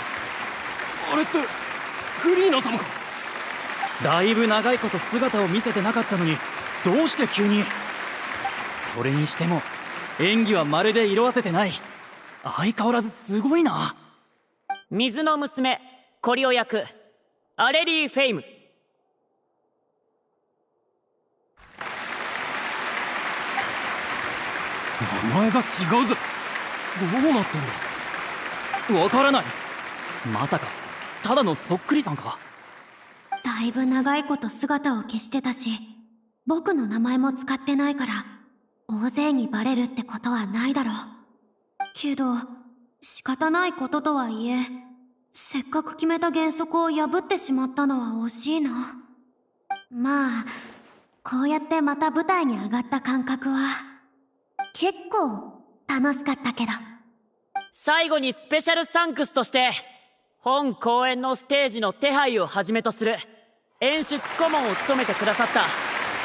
[SPEAKER 12] あれってフリーナ様か
[SPEAKER 3] だいぶ長いこと姿を見せてなかったのにどうして急に？それにしても演技はまるで色あせてない。相変わらずすごいな。
[SPEAKER 8] 水の娘コリオ役アレリー・フェイム。
[SPEAKER 3] 名前が違うぞどうなってんだわからない。まさかただのそっくりさんか？
[SPEAKER 4] だいぶ長いこと姿を消してたし僕の名前も使ってないから大勢にバレるってことはないだろう。けど仕方ないこととはいえせっかく決めた原則を破ってしまったのは惜しいな。まあこうやってまた舞台に上がった感覚は結構楽しかったけど。
[SPEAKER 8] 最後にスペシャルサンクスとして本公演のステージの手配をはじめとする演出顧問を務めてくださった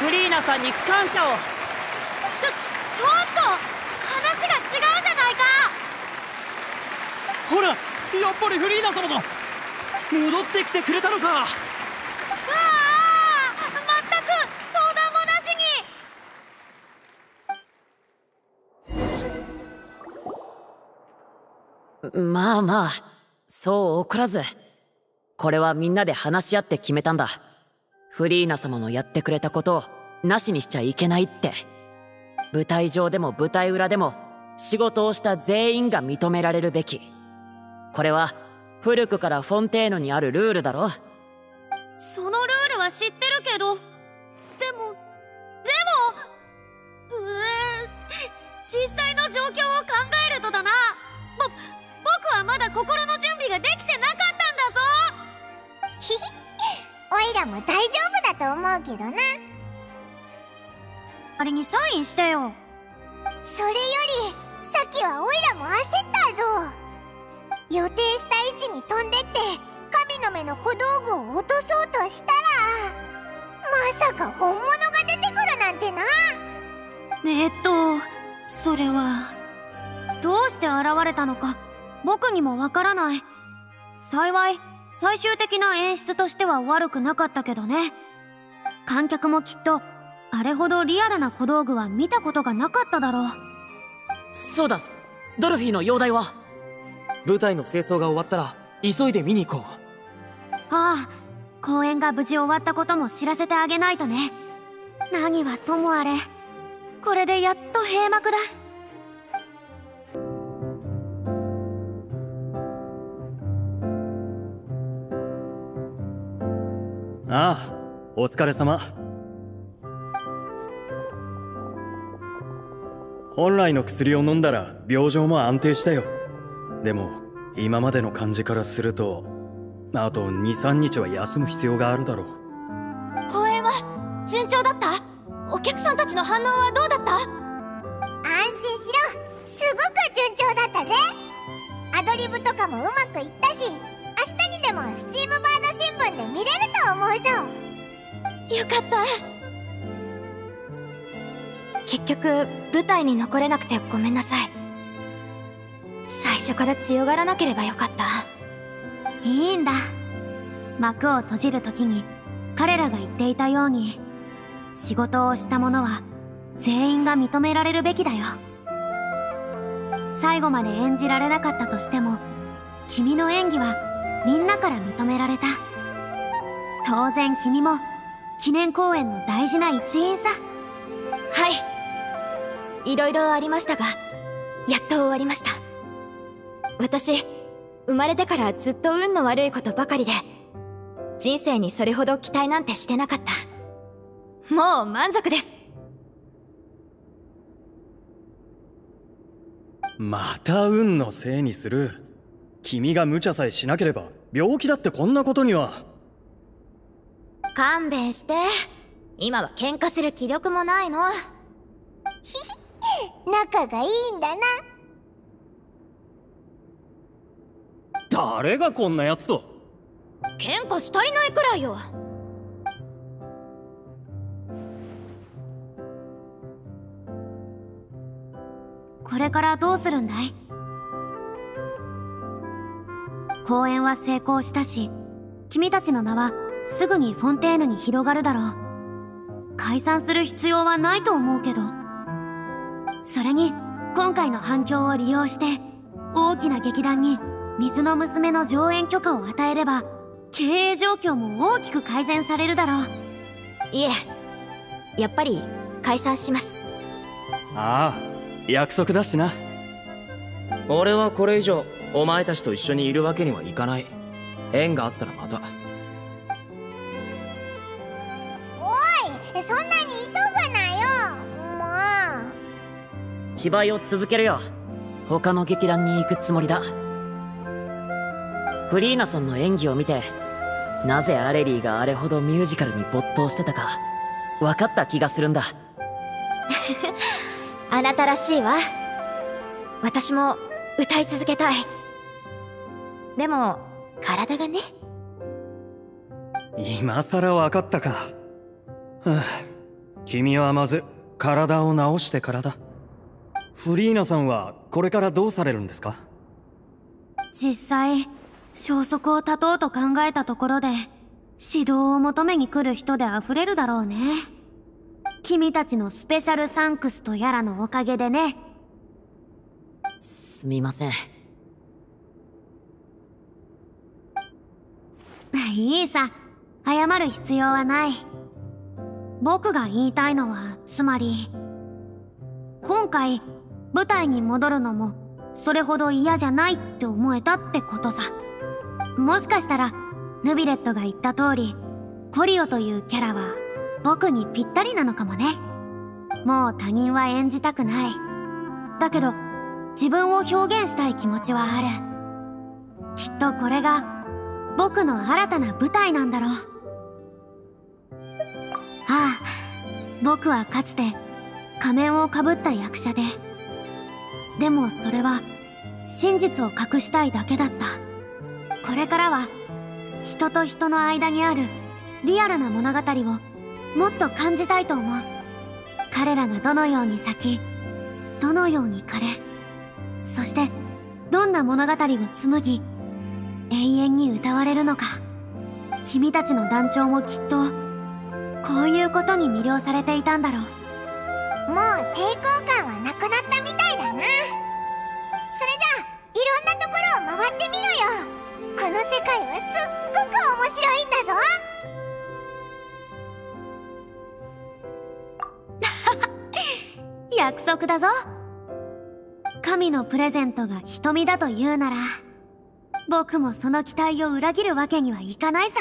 [SPEAKER 8] フリーナさんに感謝を。
[SPEAKER 4] ちょちょっと話が違うじゃないか。
[SPEAKER 3] ほらやっぱりフリーナ様だ戻ってきてくれたのか。
[SPEAKER 8] まあまあそう怒らずこれはみんなで話し合って決めたんだ。フリーナ様のやってくれたことをなしにしちゃいけないって。舞台上でも舞台裏でも仕事をした全員が認められるべき。これは古くからフォンテーヌにあるルールだろ。
[SPEAKER 4] そのルールは知ってるけど。でもでもうえ実際の状況を考えるとだな。ぼ僕はまだ心の準備ができてなかったんだぞ。
[SPEAKER 1] ひ ひおいらも大丈夫だと思うけどな。
[SPEAKER 4] あれにサインしてよ。
[SPEAKER 1] それよりさっきはおいらも焦ったぞ。予定した位置に飛んでって神の目の小道具を落とそうとしたらまさか本物が出てくるなんてな。
[SPEAKER 4] えっとそれはどうして現れたのか僕にもわからない。幸い最終的な演出としては悪くなかったけどね。観客もきっとあれほどリアルな小道具は見たことがなかっただろう。
[SPEAKER 8] そうだ。ドルフィーの容体は。
[SPEAKER 9] 舞台の清掃が終わったら急いで見に行こう。
[SPEAKER 4] ああ公演が無事終わったことも知らせてあげないとね。何はともあれこれでやっと閉幕だ
[SPEAKER 13] ああお疲れ様。本来の薬を飲んだら病状も安定したよ。でも今までの感じからするとあと23日は休む必要があるだろう。
[SPEAKER 5] 公演は順調だった？お客さんたちの反応はどうだった？
[SPEAKER 1] 安心しろ。すごく順調だったぜ。アドリブとかもうまくいったしでもスチームバード新聞で見れると思うぞ
[SPEAKER 5] よかった。結局舞台に残れなくてごめんなさい。最初から強がらなければよかった。
[SPEAKER 4] いいんだ。幕を閉じる時に彼らが言っていたように仕事をした者は全員が認められるべきだよ。最後まで演じられなかったとしても君の演技はみんなから認められた。当然君も記念公演の大事な一員さ。
[SPEAKER 5] はい。いろいろありましたがやっと終わりました。私生まれてからずっと運の悪いことばかりで人生にそれほど期待なんてしてなかった。もう満足です。
[SPEAKER 3] また運のせいにする君が無茶さえしなければ病気だってこんなことには。
[SPEAKER 5] 勘弁して。今は喧嘩する気力もないの。
[SPEAKER 1] ひひ仲がいいんだな。
[SPEAKER 3] 誰がこんなやつと。
[SPEAKER 5] 喧嘩し足りないくらいよ。
[SPEAKER 4] これからどうするんだい？公演は成功したし君たちの名はすぐにフォンテーヌに広がるだろう。解散する必要はないと思うけど。それに今回の反響を利用して大きな劇団に水の娘の上演許可を与えれば経営状況も大きく改善されるだろう。
[SPEAKER 5] いえやっぱり解散します。
[SPEAKER 3] ああ約束だしな。
[SPEAKER 9] 俺はこれ以上お前たちと一緒にいるわけにはいかない。縁があったらまた。
[SPEAKER 1] おいそんなに急ぐなよ。もう。
[SPEAKER 8] 芝居を続けるよ。他の劇団に行くつもりだ。フリーナさんの演技を見てなぜアレリーがあれほどミュージカルに没頭してたか分かった気がするんだ。
[SPEAKER 5] あなたらしいわ。私も歌い続けたいでも体がね。
[SPEAKER 3] 今さら分かったか、はあ、君はまず体を治してからだ。フリーナさんはこれからどうされるんですか？
[SPEAKER 4] 実際消息を絶とうと考えたところで指導を求めに来る人で溢れるだろうね。君たちのスペシャルサンクスとやらのおかげでね。
[SPEAKER 8] すみません
[SPEAKER 4] いいさ。謝る必要はない。僕が言いたいのはつまり今回舞台に戻るのもそれほど嫌じゃないって思えたってことさ。もしかしたらヌビレットが言った通りコリオというキャラは僕にぴったりなのかもね。もう他人は演じたくない。だけど自分を表現したい気持ちはある。きっとこれが僕の新たな舞台なんだろう。ああ僕はかつて仮面をかぶった役者で。でもそれは真実を隠したいだけだった。これからは人と人の間にあるリアルな物語をもっと感じたいと思う。彼らがどのように咲きどのように枯れそしてどんな物語を紡ぎ永遠に歌われるのか。君たちの団長もきっとこういうことに魅了されていたんだろう。
[SPEAKER 1] もう抵抗感はなくなったみたいだな。それじゃあいろんなところを回ってみろよ。この世界はすっごく面白いんだぞ。
[SPEAKER 4] 約束だぞ。神のプレゼントが瞳だというなら僕もその期待を裏切るわけにはいかないさ。